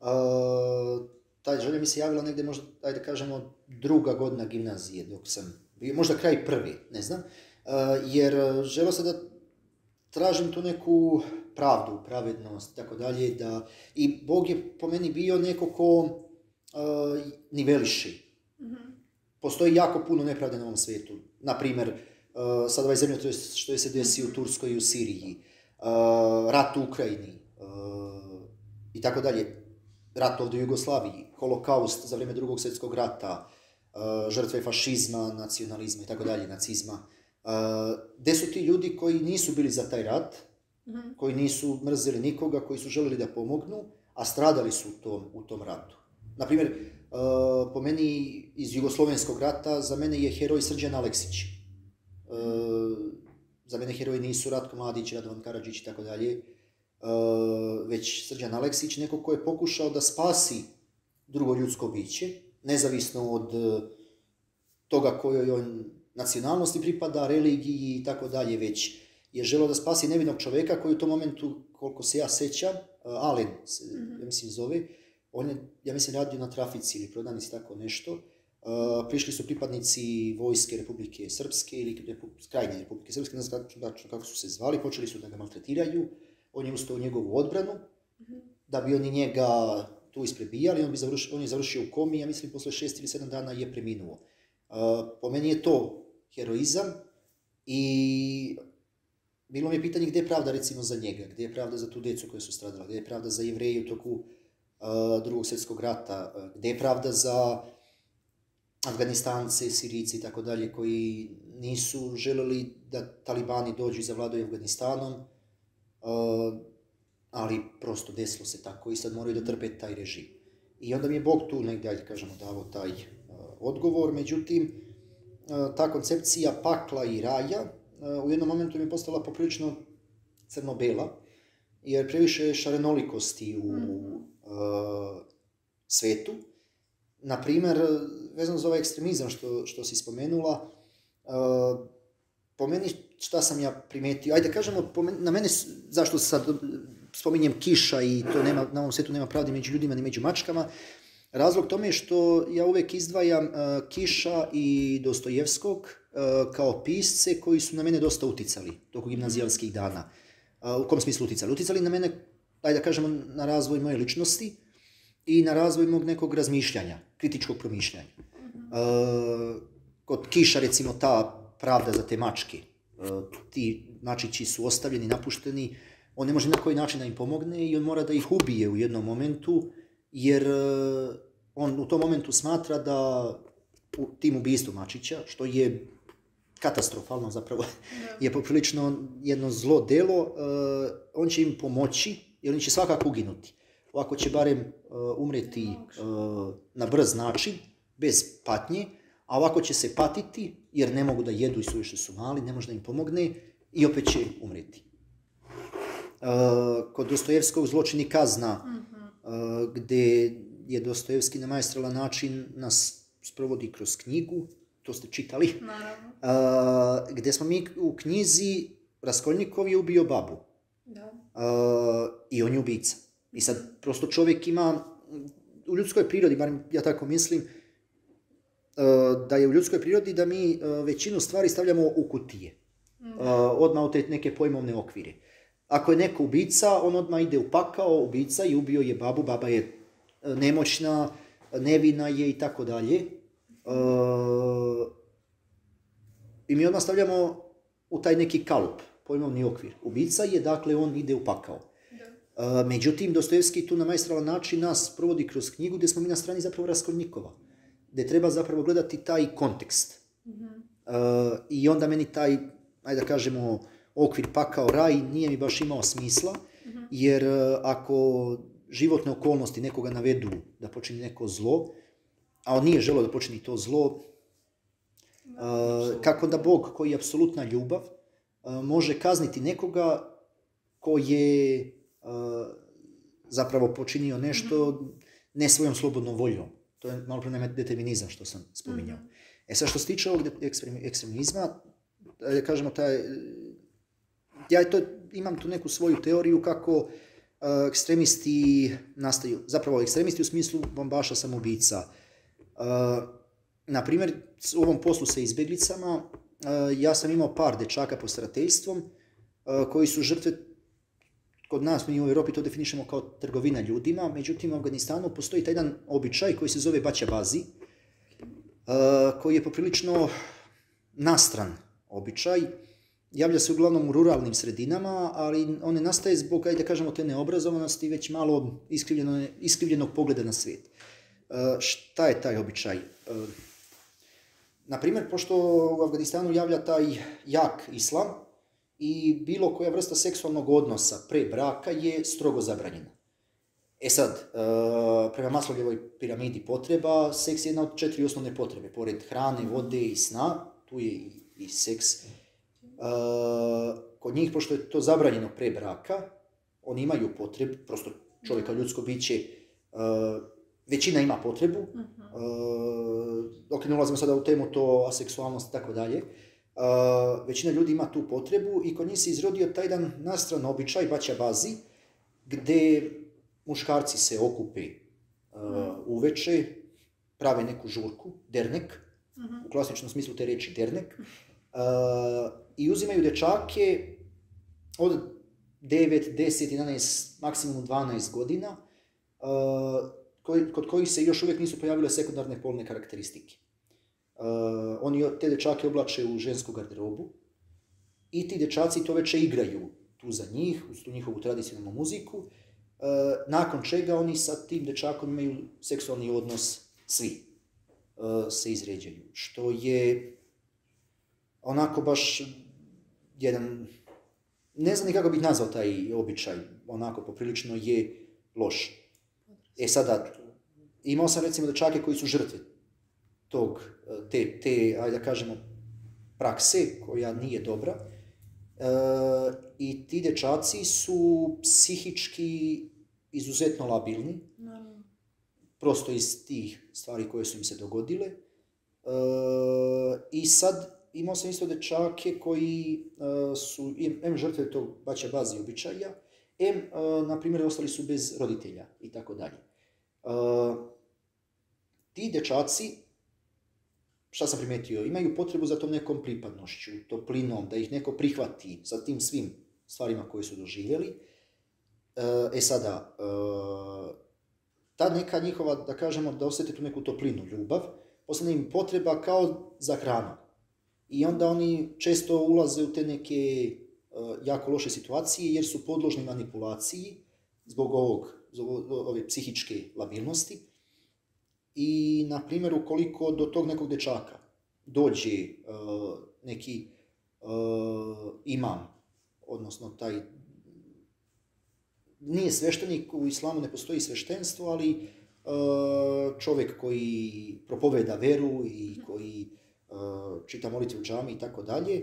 [SPEAKER 3] Uh, ta želja mi se javila negde možda, ajde da kažemo, druga godina gimnazije dok sam bio, možda kraj prvi, ne znam. Uh, jer uh, želeo sam da tražim tu neku pravdu, pravednost tako dalje, da i Bog je po meni bio neko ko uh, niveliši. Postoji jako puno nepravde na ovom svijetu. Naprimer, uh, sad ovaj zemljotres što je se desio u Turskoj i u Siriji, uh, rat u Ukrajini uh, i tako dalje, rat ovdje u Jugoslaviji, holokaust za vrijeme drugog svjetskog rata, uh, žrtve fašizma, nacionalizma i tako dalje, nacizma. Uh, gde su ti ljudi koji nisu bili za taj rat, koji nisu mrzeli nikoga, koji su želeli da pomognu, a stradali su u tom, u tom ratu. Naprimjer, uh, po meni iz Jugoslovenskog rata, za mene je heroj Srđan Aleksić. Za mene heroji nisu Ratko Mladić, Radovan Karadžić i tako dalje, već Srđan Aleksić, neko ko je pokušao da spasi drugo ljudsko biće, nezavisno od e, toga kojoj on nacionalnosti pripada, religiji i tako dalje, već je želio da spasi nevinog čoveka koji u tom momentu, koliko se ja sećam, Alen se, ja mislim, zove, on je, ja mislim, radio na trafici ili prodanici, tako nešto. Uh, prišli su pripadnici vojske Republike Srpske ili Repu, krajnje Republike Srpske, ne znam kako, kako su se zvali, počeli su da ga maltretiraju, on je ustao u njegovu odbranu, da bi oni njega tu isprebijali, on, bi završio, on je završio u komi, ja mislim, posle šest ili sedam dana je preminuo. Po meni je to heroizam i bilo mi je pitanje gde je pravda recimo za njega, gde je pravda za tu decu koja su stradala, gde je pravda za jevreje u toku drugog svjetskog rata, gde je pravda za Afganistance, Sirici i tako dalje, koji nisu želeli da talibani dođu i zavladaju Afganistanom, uh, ali prosto desilo se tako i sad moraju da trpe taj režim. I onda mi je Bog tu negdje, ajde kažemo, davo taj uh, odgovor, međutim, uh, ta koncepcija pakla i raja u jednom momentu mi je postala poprilično crno-bela, jer previše šarenolikosti u uh, svetu. Naprimer, vezano za ovaj ekstremizam što, što si spomenula, uh, po meni šta sam ja primetio, ajde kažemo, meni, na mene, zašto sad spominjem kiša i to nema, na ovom svetu nema pravde među ljudima ni među mačkama, razlog tome je što ja uvek izdvajam uh, Kiša i Dostojevskog uh, kao pisce koji su na mene dosta uticali toku gimnazijalskih dana. Uh, u kom smislu uticali? Uticali na mene, ajde da kažemo, na razvoj moje ličnosti i na razvoj mog nekog razmišljanja, kritičkog promišljanja. Uh, kod Kiša, recimo, ta pravda za te mačke. Ti mačići su ostavljeni, napušteni, on ne može na koji način da im pomogne i on mora da ih ubije u jednom momentu, jer uh, on u tom momentu smatra da u tim ubistvu Mačića, što je katastrofalno zapravo, da. je poprilično jedno zlo delo, uh, on će im pomoći i oni će svakako uginuti. Ovako će barem uh, umreti na brz način, bez patnje, a ovako će se patiti, jer ne mogu da jedu i suviše su mali, ne može da im pomogne i opet će umreti. Uh, kod Dostojevskog zločini kazna, uh, gde je Dostojevski na majstralan način nas sprovodi kroz knjigu, to ste čitali,
[SPEAKER 2] Naravno.
[SPEAKER 3] a, gde smo mi u knjizi Raskolnikov je ubio babu.
[SPEAKER 2] Da.
[SPEAKER 3] I on je ubica. I sad prosto čovjek ima, u ljudskoj prirodi, bar ja tako mislim, da je u ljudskoj prirodi da mi većinu stvari stavljamo u kutije. A, odmah u te neke pojmovne okvire. Ako je neko ubica, on odmah ide u pakao, ubica i ubio je babu, baba je nemoćna, nevina je i tako dalje. E, I mi odmah stavljamo u taj neki kalup, pojmovni okvir. Ubica je, dakle, on ide u pakao. Da. E, međutim, Dostojevski tu na majstralan način nas provodi kroz knjigu gdje smo mi na strani zapravo Raskolnikova. Gdje treba zapravo gledati taj kontekst. Mm -hmm. e, I onda meni taj, ajde da kažemo, okvir pakao raj nije mi baš imao smisla, -hmm. jer ako životne okolnosti nekoga navedu da počini neko zlo, a on nije želeo da počini to zlo, uh, kako da Bog, koji je apsolutna ljubav, uh, može kazniti nekoga ko je zapravo počinio nešto -hmm. ne svojom slobodnom voljom. To je malo pre determinizam što sam spominjao. -hmm. E sad što se tiče ovog ekstremizma, da kažemo taj, ja to, imam tu neku svoju teoriju kako uh, ekstremisti nastaju, zapravo ekstremisti u smislu bombaša samoubica. Uh, na primjer, u ovom poslu sa izbjeglicama, uh, ja sam imao par dečaka pod starateljstvom koji su žrtve kod nas, mi u Europi to definišemo kao trgovina ljudima, međutim u Afganistanu postoji taj jedan običaj koji se zove baća bazi, uh, koji je poprilično nastran običaj, javlja se uglavnom u ruralnim sredinama, ali on ne nastaje zbog, ajde da kažemo, te neobrazovanosti, već malo iskrivljeno, iskrivljenog pogleda na svijet. Uh, šta je taj običaj? Uh, Naprimjer, pošto u Afganistanu javlja taj jak islam i bilo koja vrsta seksualnog odnosa pre braka je strogo zabranjena. E sad, uh, prema Maslovljevoj piramidi potreba, seks je jedna od četiri osnovne potrebe. Pored hrane, vode i sna, tu je i, i seks kod njih, pošto je to zabranjeno pre braka, oni imaju potreb, prosto čovjek kao ljudsko biće uh, većina ima potrebu, uh, ok, ne ulazimo sada u temu to aseksualnost i tako dalje, Uh, većina ljudi ima tu potrebu i kod njih se izrodio taj jedan nastran običaj, baća bazi, gdje muškarci se okupe uh, uveče, prave neku žurku, dernek, u klasičnom smislu te reči dernek, uh, i uzimaju dečake od 9, 10, 11, maksimum 12 godina, uh, koji, kod kojih se još uvijek nisu pojavile sekundarne polne karakteristike. Uh, oni te dečake oblače u žensku garderobu i ti dečaci to već igraju tu za njih, uz tu njihovu tradicionalnu muziku, uh, nakon čega oni sa tim dečakom imaju seksualni odnos svi uh, se izređaju, što je onako baš jedan, ne znam ni kako bih nazvao taj običaj, onako poprilično je loš. E sada, imao sam recimo dečake koji su žrtve tog, te, te ajde da kažemo, prakse koja nije dobra. E, I ti dečaci su psihički izuzetno labilni.
[SPEAKER 2] Naravno.
[SPEAKER 3] Prosto iz tih stvari koje su im se dogodile. E, I sad imao sam isto dečake koji e, su, em, em žrtve tog baća bazi običaja, em, e, na primjer, ostali su bez roditelja i tako dalje. E, Ti dečaci šta sam primetio, imaju potrebu za tom nekom pripadnošću, toplinom, da ih neko prihvati sa tim svim stvarima koje su doživjeli. E sada, ta neka njihova, da kažemo, da osjete tu neku toplinu, ljubav, postane im potreba kao za hranu. I onda oni često ulaze u te neke jako loše situacije jer su podložni manipulaciji zbog ovog, zbog ove psihičke labilnosti. I, na primjer, ukoliko do tog nekog dečaka dođe uh, neki uh, imam, odnosno taj nije sveštenik, u islamu ne postoji sveštenstvo, ali čovjek koji propoveda veru i koji čita molitvu u džami i tako dalje,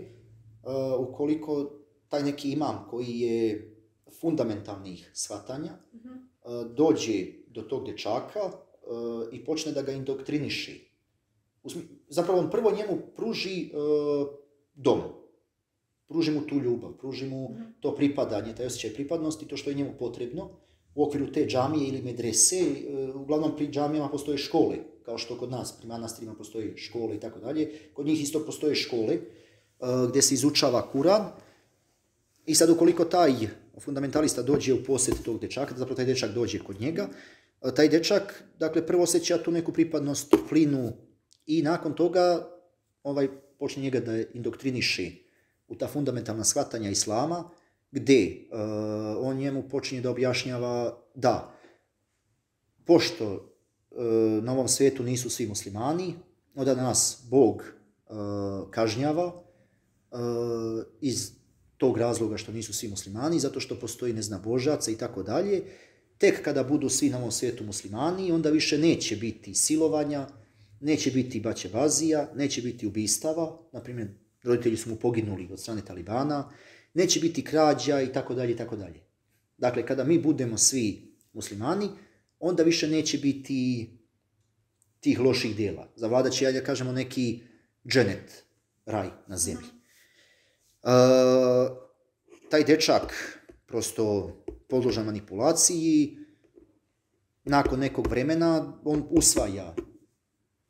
[SPEAKER 3] uh, ukoliko taj neki imam koji je fundamentalnih shvatanja, uh, dođe do tog dečaka, i počne da ga indoktriniši. Zapravo on prvo njemu pruži dom, pruži mu tu ljubav, pruži mu to pripadanje, taj osjećaj pripadnosti, to što je njemu potrebno. U okviru te džamije ili medrese, uglavnom pri džamijama postoje škole, kao što kod nas pri manastirima postoje škole i tako dalje, kod njih isto postoje škole uh, gdje se izučava Kuran. I sad ukoliko taj fundamentalista dođe u posjet tog dečaka, zapravo taj dečak dođe kod njega, taj dečak, dakle, prvo osjeća tu neku pripadnost, toplinu i nakon toga ovaj, počne njega da indoktriniši u ta fundamentalna shvatanja islama, gdje uh, on njemu počinje da objašnjava da, pošto na ovom svijetu nisu svi muslimani, onda nas Bog uh, kažnjava uh, iz tog razloga što nisu svi muslimani, zato što postoji nezna božaca i tako dalje, Tek kada budu svi na ovom svijetu muslimani, onda više neće biti silovanja, neće biti baćevazija, neće biti ubistava, na primjer, roditelji su mu poginuli od strane Talibana, neće biti krađa i tako dalje i tako dalje. Dakle, kada mi budemo svi muslimani, onda više neće biti tih loših dijela. Zavladat će, ja da kažemo, neki dženet, raj na zemlji. Uh, taj dečak prosto podložan manipulaciji, nakon nekog vremena on usvaja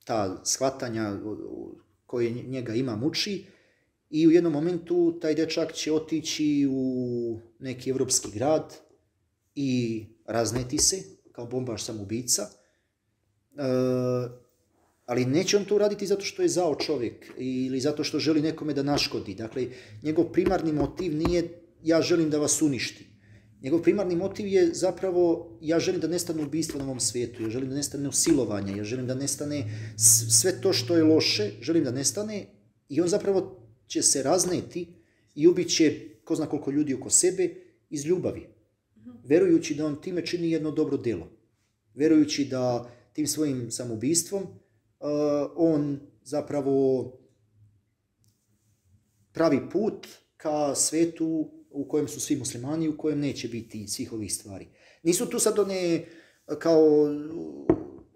[SPEAKER 3] ta shvatanja koje njega ima muči i u jednom momentu taj dečak će otići u neki evropski grad i razneti se kao bombaš samoubica. E, ali neće on to raditi zato što je zao čovjek ili zato što želi nekome da naškodi. Dakle, njegov primarni motiv nije ja želim da vas uništim. Njegov primarni motiv je zapravo, ja želim da nestane ubistvo na ovom svijetu, ja želim da nestane usilovanja, ja želim da nestane sve to što je loše, želim da nestane i on zapravo će se razneti i ubit će ko zna koliko ljudi oko sebe iz ljubavi. Verujući da on time čini jedno dobro delo. Verujući da tim svojim samobistvom uh, on zapravo pravi put ka svetu u kojem su svi muslimani, u kojem neće biti svih ovih stvari. Nisu tu sad one kao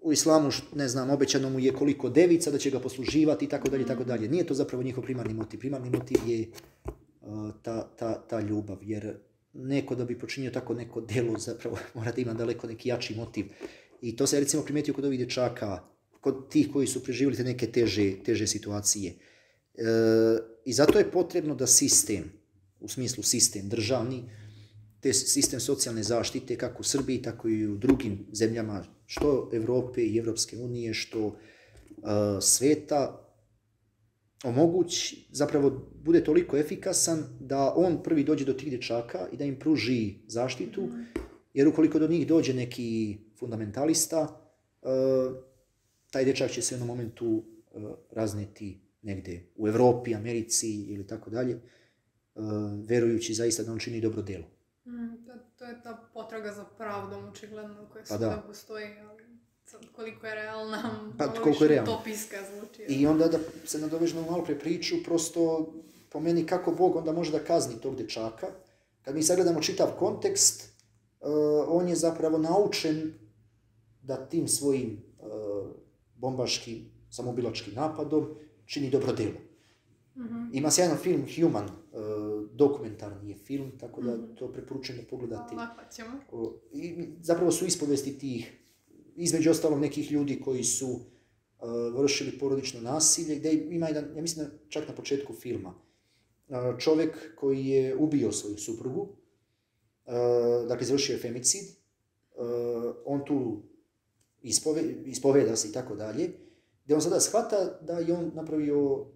[SPEAKER 3] u islamu, ne znam, obećano mu je koliko devica da će ga posluživati i tako dalje, i tako dalje. Nije to zapravo njihov primarni motiv. Primarni motiv je uh, ta, ta, ta ljubav, jer neko da bi počinio tako neko delo zapravo mora da ima daleko neki jači motiv. I to se recimo primijetio kod ovih dječaka, kod tih koji su preživjeli te neke teže, teže situacije. E, I zato je potrebno da sistem, u smislu sistem državni, te sistem socijalne zaštite kako u Srbiji, tako i u drugim zemljama, što Evrope i Evropske unije, što e, sveta, omogući, zapravo bude toliko efikasan da on prvi dođe do tih dječaka i da im pruži zaštitu, jer ukoliko do njih dođe neki fundamentalista, e, taj dječak će se u jednom momentu e, razneti negde u Evropi, Americi ili tako dalje, e, verujući zaista da on čini dobro djelo.
[SPEAKER 2] Mm, to, to je ta potraga za pravdom, očigledno, koja
[SPEAKER 3] Pa da.
[SPEAKER 2] postoji, ali sad koliko je realna,
[SPEAKER 3] Pa, koliko je realna.
[SPEAKER 2] utopijska zvuči.
[SPEAKER 3] I onda da se nadovežemo malo pre priču, prosto po meni kako Bog onda može da kazni tog dječaka. Kad mi sagledamo čitav kontekst, uh, on je zapravo naučen da tim svojim uh, bombaškim, samobilačkim napadom čini dobro djelo.
[SPEAKER 2] Mhm.
[SPEAKER 3] Ima sjajan film Human, uh, dokumentarni je film, tako da to preporučujem da pogledate.
[SPEAKER 2] Lako ćemo.
[SPEAKER 3] O, I zapravo su ispovesti tih, između ostalog nekih ljudi koji su uh, vršili porodično nasilje, gdje ima jedan, ja mislim da čak na početku filma, uh, čovjek koji je ubio svoju suprugu, uh, dakle izvršio je femicid, uh, on tu ispove, ispoveda se i tako dalje, gdje on sada shvata da je on napravio uh,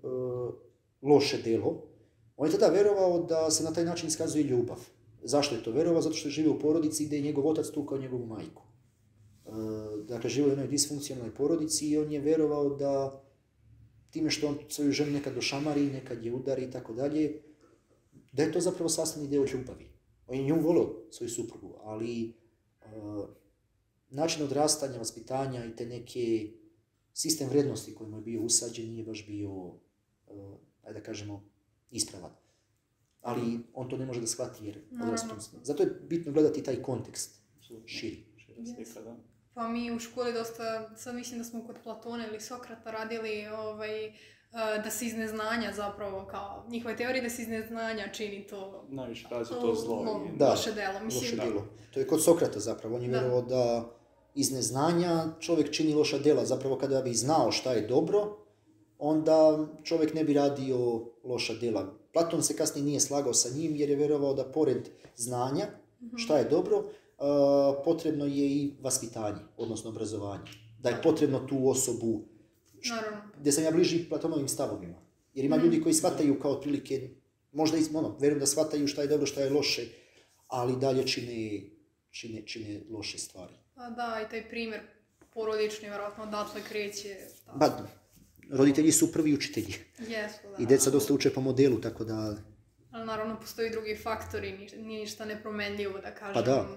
[SPEAKER 3] loše delo, on je tada verovao da se na taj način iskazuje ljubav. Zašto je to verovao? Zato što je živio u porodici gdje je njegov otac tukao njegovu majku. E, dakle, živio u jednoj disfunkcionalnoj porodici i on je verovao da time što on svoju ženu nekad došamari, nekad je udari i tako dalje, da je to zapravo sastavni deo ljubavi. On je nju volio, svoju suprugu, ali e, način odrastanja, vaspitanja i te neke sistem vrednosti kojima je bio usađen nije baš bio, e, ajde da kažemo, ispravan. Ali on to ne može da shvati jer odrastao u tom smislu. Zato je bitno gledati taj kontekst širi.
[SPEAKER 1] Šira slika, da.
[SPEAKER 2] Pa mi u školi dosta, sad mislim da smo kod Platona ili Sokrata radili ovaj, eh, da se iz neznanja zapravo, kao njihove teorije da se iz neznanja čini to
[SPEAKER 1] Najviše razi to zlo.
[SPEAKER 2] lo-
[SPEAKER 1] i-
[SPEAKER 3] Da,
[SPEAKER 2] loše delo. Mislim,
[SPEAKER 3] Loše djelo. To je kod Sokrata zapravo. On je
[SPEAKER 2] Da.
[SPEAKER 3] vjerovao da iz neznanja čovjek čini loša djela. Zapravo kada bi znao šta je dobro, onda čovjek ne bi radio loša djela. Platon se kasnije nije slagao sa njim jer je vjerovao da pored znanja šta je dobro, potrebno je i vaspitanje, odnosno obrazovanje. Da je potrebno tu osobu,
[SPEAKER 2] Naravno.
[SPEAKER 3] gdje sam ja bliži Platonovim stavovima. Jer ima ljudi koji shvataju kao otprilike, možda i, ono, vjerujem da shvataju šta je dobro, šta je loše, ali dalje čine, čine, čine loše stvari.
[SPEAKER 2] Pa da, i taj primjer porodični, vjerojatno odatle kreće. ta-
[SPEAKER 3] Ba, roditelji su prvi učitelji
[SPEAKER 2] Jesu, da.
[SPEAKER 3] i djeca dosta uče po modelu, tako da
[SPEAKER 2] Ali naravno postoji drugi faktori, nije ništa nepromenljivo da kažem.
[SPEAKER 3] Pa da.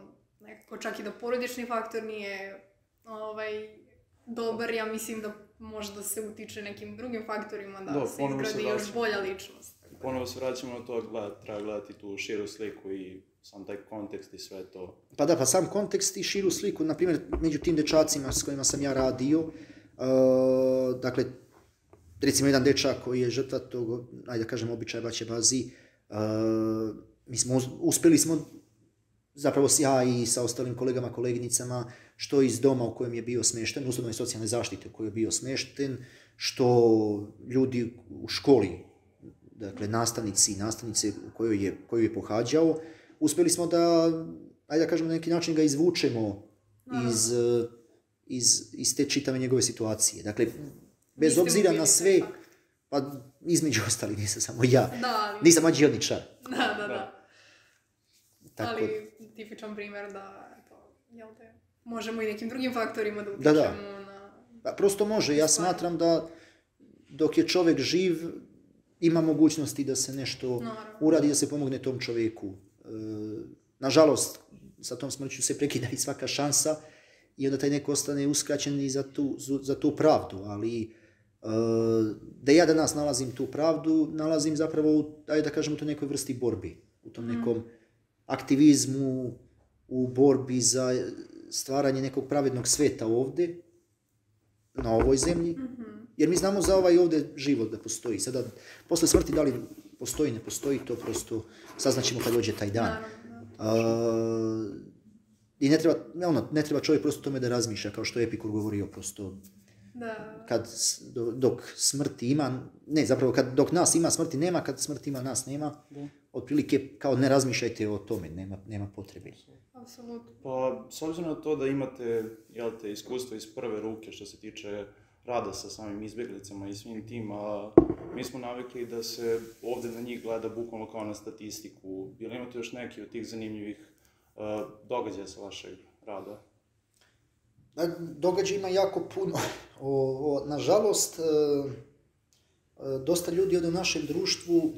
[SPEAKER 2] Nekako čak i da porodični faktor nije ovaj, dobar, ja mislim da možda se utiče nekim drugim faktorima da,
[SPEAKER 1] Da,
[SPEAKER 2] se
[SPEAKER 1] ponovo se
[SPEAKER 2] izgradi još bolja ličnost. Tako da-
[SPEAKER 1] Ponovo se vraćamo na to, gledat, treba gledati tu širu sliku i sam taj kontekst i sve to.
[SPEAKER 3] Pa da, pa sam kontekst i širu sliku, na primjer, među tim dečacima s kojima sam ja radio, uh, dakle, recimo jedan dečak koji je žrtva tog, ajde da kažem, običaja baće bazi, uh, mi smo, us- uspjeli smo, zapravo ja i sa ostalim kolegama, koleginicama, što iz doma u kojem je bio smješten, ustanove socijalne zaštite u kojoj je bio smješten, što ljudi u školi, dakle nastavnici i nastavnice u kojoj je, koju je pohađao, uspjeli smo da, ajde da kažemo, na neki način ga izvučemo iz, eh, iz, iz te čitave njegove situacije. Dakle, bez
[SPEAKER 2] Niste
[SPEAKER 3] obzira na sve, pa između ostalih nisam samo ja,
[SPEAKER 2] Da,
[SPEAKER 3] nisam mađioničar.
[SPEAKER 2] da, da, da.
[SPEAKER 3] Tako,
[SPEAKER 2] Ali tipičan primjer da, eto, jel te, možemo i nekim drugim faktorima da
[SPEAKER 3] Da,
[SPEAKER 2] utičemo
[SPEAKER 3] da.
[SPEAKER 2] na...
[SPEAKER 3] pa prosto može, ja smatram da dok je čovjek živ, ima mogućnosti da se nešto
[SPEAKER 2] Naravno.
[SPEAKER 3] uradi, da se pomogne tom čovjeku. E, nažalost, sa tom smrću se prekida i svaka šansa i onda taj neko ostane uskraćen i za tu, za tu pravdu, ali e, da ja danas nalazim tu pravdu, nalazim zapravo, ajde da kažemo, u toj nekoj vrsti borbi, u tom nekom aktivizmu, u borbi za stvaranje nekog pravednog sveta ovdje, na ovoj zemlji,
[SPEAKER 2] Mhm.
[SPEAKER 3] jer mi znamo za ovaj ovdje život da postoji. Sada, posle smrti da li postoji, ne postoji, to prosto saznaćemo kad dođe taj dan.
[SPEAKER 2] Naravno.
[SPEAKER 3] A, I ne treba, ne, ono, ne treba čovjek prosto tome da razmišlja, kao što je Epikur govorio, prosto
[SPEAKER 2] Da.
[SPEAKER 3] kad, dok smrti ima, ne, zapravo kad, dok nas ima, smrti nema, kad smrti ima, nas nema, otprilike kao ne razmišljajte o tome, nema, nema potrebe.
[SPEAKER 2] Apsolutno.
[SPEAKER 1] Pa, s obzirom na to da imate, jel te, iskustvo iz prve ruke što se tiče rada sa samim izbjeglicama i svim tim, a mi smo navikli da se ovdje na njih gleda bukvalno kao na statistiku. Jel imate još neki od tih zanimljivih uh, događaja sa vašeg rada?
[SPEAKER 3] A, Događaja ima jako puno. O, o, nažalost, e, e, dosta ljudi ovdje u našem društvu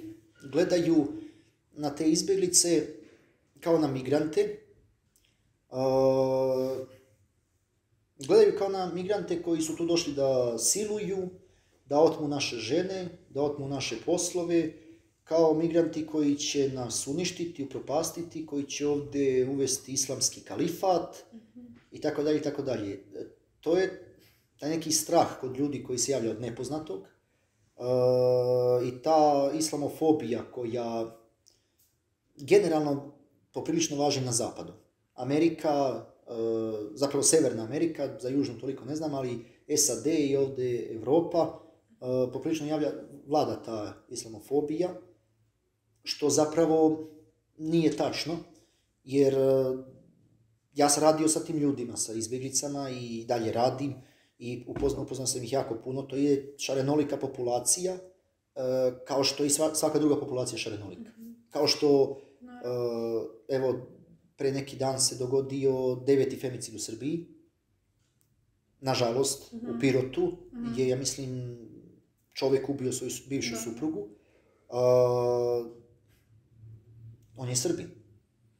[SPEAKER 3] gledaju na te izbjeglice kao na migrante. E, gledaju kao na migrante koji su tu došli da siluju, da otmu naše žene, da otmu naše poslove, kao migranti koji će nas uništiti, upropastiti, koji će ovdje uvesti islamski kalifat i tako dalje i tako dalje. To je taj neki strah kod ljudi koji se javlja od nepoznatog e, i ta islamofobija koja generalno poprilično važi na zapadu. Amerika, e, zapravo Severna Amerika, za južnu toliko ne znam, ali SAD i ovdje Europa, e, poprilično javlja, vlada ta islamofobija, što zapravo nije tačno, jer ja sam radio sa tim ljudima, sa izbjeglicama i dalje radim i upoznao, upoznao sam ih jako puno. To je šarenolika populacija, e, kao što i sva- svaka druga populacija šarenolika. Kao što, e, evo, pre neki dan se dogodio deveti femicid u Srbiji, nažalost, u Pirotu, gdje, ja mislim, čovjek ubio svoju bivšu
[SPEAKER 2] Da.
[SPEAKER 3] suprugu. E, on je Srbin.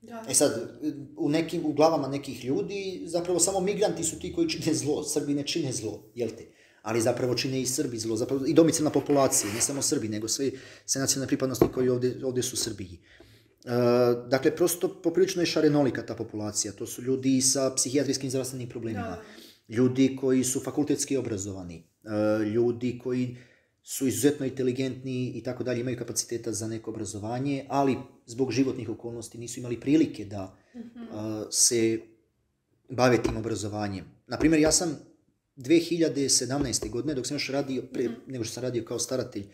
[SPEAKER 2] Da.
[SPEAKER 3] E sad, u nekim, u glavama nekih ljudi, zapravo samo migranti su ti koji čine zlo. Srbi ne čine zlo, jel te? Ali zapravo čine i Srbi zlo, zapravo i domicilna populacija, ne samo Srbi, nego sve, sve nacionalne pripadnosti koji ovdje, ovdje su Srbiji. E, dakle, prosto poprilično je šarenolika ta populacija. To su ljudi sa psihijatrijskim zdravstvenim problemima.
[SPEAKER 2] Da.
[SPEAKER 3] Ljudi koji su fakultetski obrazovani. e, ljudi koji su izuzetno inteligentni i tako dalje, imaju kapaciteta za neko obrazovanje, ali zbog životnih okolnosti nisu imali prilike da a, se bave tim obrazovanjem. Naprimjer, ja sam 2017. godine, dok sam još radio, pre nego što sam radio kao staratelj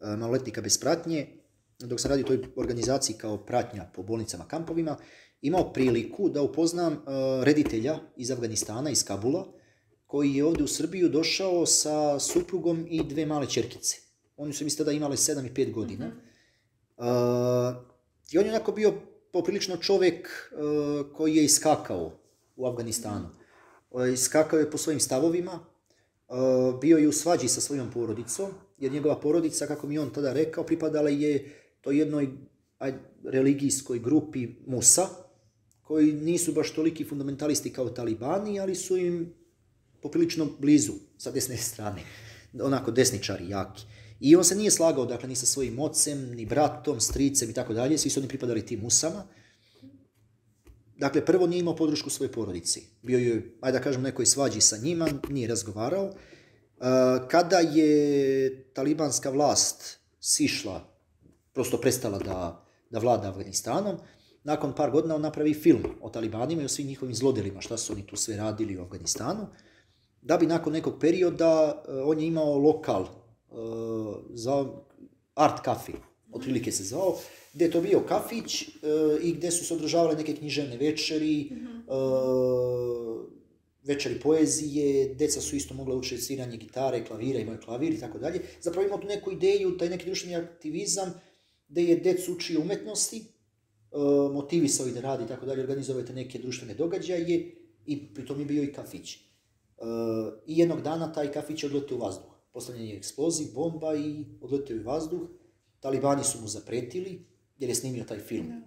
[SPEAKER 3] a, maloletnika bez pratnje, dok sam radio u toj organizaciji kao pratnja po bolnicama, kampovima, imao priliku da upoznam a, reditelja iz Afganistana, iz Kabula, koji je ovdje u Srbiju došao sa suprugom i dve male čerkice. Oni su mi tada imale 7 i 5 godina. Uh, I on je onako bio poprilično čovjek uh, koji je iskakao u Afganistanu. Uh, iskakao je po svojim stavovima, uh, bio je u svađi sa svojom porodicom, jer njegova porodica, kako mi on tada rekao, pripadala je toj jednoj aj, religijskoj grupi Musa, koji nisu baš toliki fundamentalisti kao talibani, ali su im poprilično blizu sa desne strane, onako desničari jaki. I on se nije slagao, dakle, ni sa svojim ocem, ni bratom, stricem i tako dalje, svi su oni pripadali tim musama. Dakle, prvo nije imao podršku svoje porodici. Bio je, ajde da kažem, nekoj svađi sa njima, nije razgovarao. E, Kada je talibanska vlast sišla, prosto prestala da, da vlada Afganistanom, nakon par godina on napravi film o talibanima i o svim njihovim zlodelima, šta su oni tu sve radili u Afganistanu, da bi nakon nekog perioda e, on je imao lokal e, za art kafe, otprilike se zvao, gdje je to bio kafić e, i gdje su se održavale neke književne večeri, e, večeri poezije, deca su isto mogla učiti sviranje gitare, klavira, imaju klavir i tako dalje. Zapravo imao tu neku ideju, taj neki društveni aktivizam, gdje je decu učio umetnosti, motivisao ih da radi i tako dalje, organizovate neke društvene događaje i pritom je bio i kafić. E, I jednog dana taj kafić odletio u vazduh. Postavljen je eksplozij, bomba i odletio je u vazduh. Talibani su mu zapretili jer je snimio taj film e,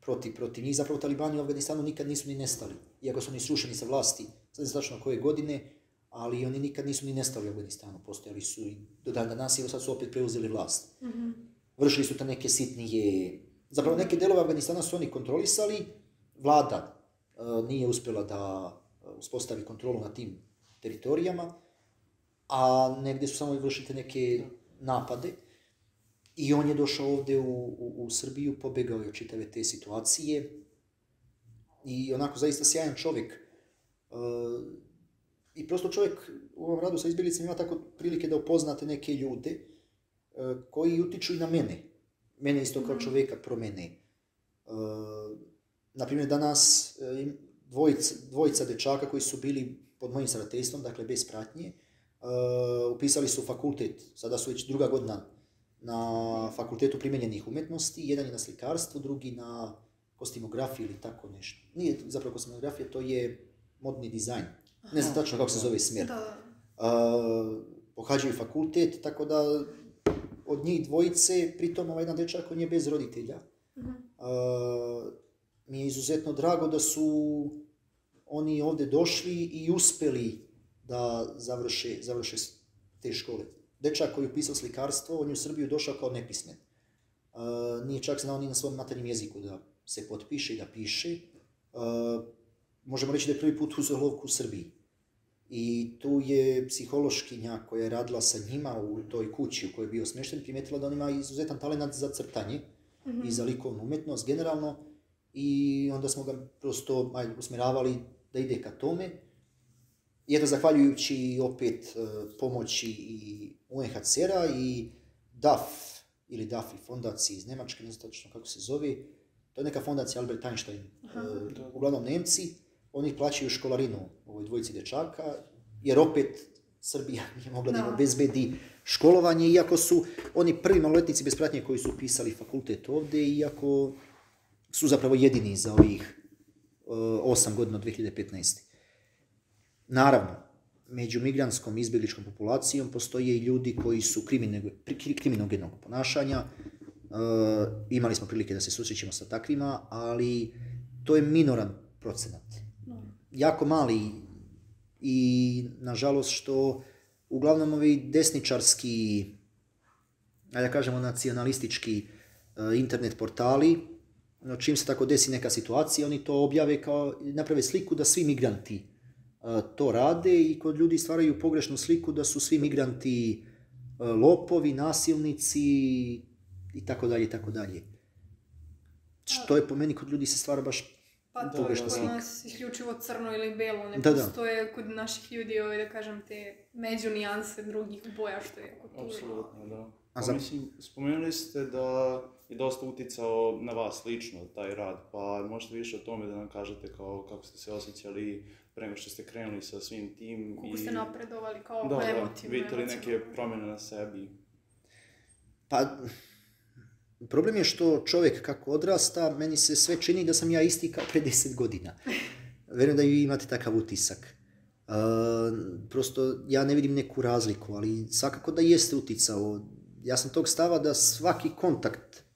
[SPEAKER 3] protiv, protiv njih. Zapravo talibani u Afganistanu nikad nisu ni nestali. Iako su oni srušeni sa vlasti, sad ne tačno koje godine, ali oni nikad nisu ni nestali u Afganistanu. Postojali su i do dan danas i evo sad su opet preuzeli vlast. Vršili su te neke sitnije... Zapravo neke delove Afganistana su oni kontrolisali, vlada e, nije uspjela da e, uspostavi kontrolu nad tim teritorijama, a negdje su samo vršite neke napade. I on je došao ovdje u, u, u Srbiju, pobegao je od čitave te situacije. I onako zaista sjajan čovjek. E, I prosto čovjek u ovom radu sa izbjeglicama ima tako prilike da upoznate neke ljude e, koji utiču i na mene. Mene isto kao čovjeka promene. E, naprimjer, danas e, dvojica, dvojica dečaka koji su bili pod mojim starateljstvom, dakle bez pratnje, uh, upisali su fakultet, sada su već druga godina na fakultetu primjenjenih umjetnosti, jedan je na slikarstvu, drugi na kostimografiji ili tako nešto. Nije zapravo kostimografija, to je modni dizajn. Ne znam tačno kako se zove smjer.
[SPEAKER 2] Da,
[SPEAKER 3] Uh, pohađaju fakultet, tako da od njih dvojice, pritom ovaj jedan dečak, on je bez roditelja.
[SPEAKER 2] Mhm.
[SPEAKER 3] Uh, mi je izuzetno drago da su oni ovdje došli i uspjeli da završe, završe te škole. Dečak koji je upisao slikarstvo, on je u Srbiju došao kao nepismen. Uh, nije čak znao ni na svom maternjem jeziku da se potpiše i da piše. Uh, možemo reći da je prvi put uzeo lovku u Srbiji. I tu je psihološkinja koja je radila sa njima u toj kući u kojoj je bio smješten primijetila da on ima izuzetan talent za crtanje i za likovnu umjetnost generalno i onda smo ga prosto ajde, usmjeravali da ide ka tome. I eto, zahvaljujući opet e, pomoći i UNHCR-a i DAF ili DAF i fondaciji iz Njemačke, ne znam točno kako se zove, to je neka fondacija Albert Einstein, e, uglavnom Nemci, oni plaćaju školarinu ovoj dvojici dečaka, jer opet Srbija nije mogla da im
[SPEAKER 2] Da.
[SPEAKER 3] obezbedi školovanje, iako su oni prvi maloljetnici bez pratnje koji su upisali fakultet ovdje, iako su zapravo jedini za ovih uh, 8 godina od 2015. Naravno, među migrantskom izbjegličkom populacijom postoje i ljudi koji su kriminogenog ponašanja. Uh, imali smo prilike da se susrećemo sa takvima, ali to je minoran procenat. Jako mali i nažalost što uglavnom ovi desničarski, da kažemo nacionalistički e, internet portali, čim se tako desi neka situacija, oni to objave kao, naprave sliku da svi migranti e, to rade i kod ljudi stvaraju pogrešnu sliku da su svi migranti e, lopovi, nasilnici i tako dalje i tako dalje. Što je po meni kod ljudi se stvara baš
[SPEAKER 2] Pa
[SPEAKER 1] Da,
[SPEAKER 2] to je
[SPEAKER 3] pogrešna
[SPEAKER 2] kod
[SPEAKER 3] slika.
[SPEAKER 2] nas isključivo crno ili belo, ne
[SPEAKER 3] Da, da.
[SPEAKER 2] postoje kod naših ljudi, ovaj, da kažem, te među nijanse drugih boja, što je kod
[SPEAKER 1] Apsolutno, da.
[SPEAKER 3] A
[SPEAKER 1] A
[SPEAKER 3] za-
[SPEAKER 1] mislim, spomenuli ste da je dosta uticao na vas lično taj rad, pa možete više o tome da nam kažete kao kako ste se osjećali pre nego što ste krenuli sa svim tim
[SPEAKER 2] Kako ste napredovali kao
[SPEAKER 1] da, da,
[SPEAKER 2] emotivno.
[SPEAKER 1] vidite li neke promjene na sebi?
[SPEAKER 3] Pa, problem je što čovjek kako odrasta, meni se sve čini da sam ja isti kao pre 10 godina. Vjerujem da i vi imate takav utisak. Uh, prosto ja ne vidim neku razliku, ali svakako da jeste uticao. Ja sam tog stava da svaki kontakt uh,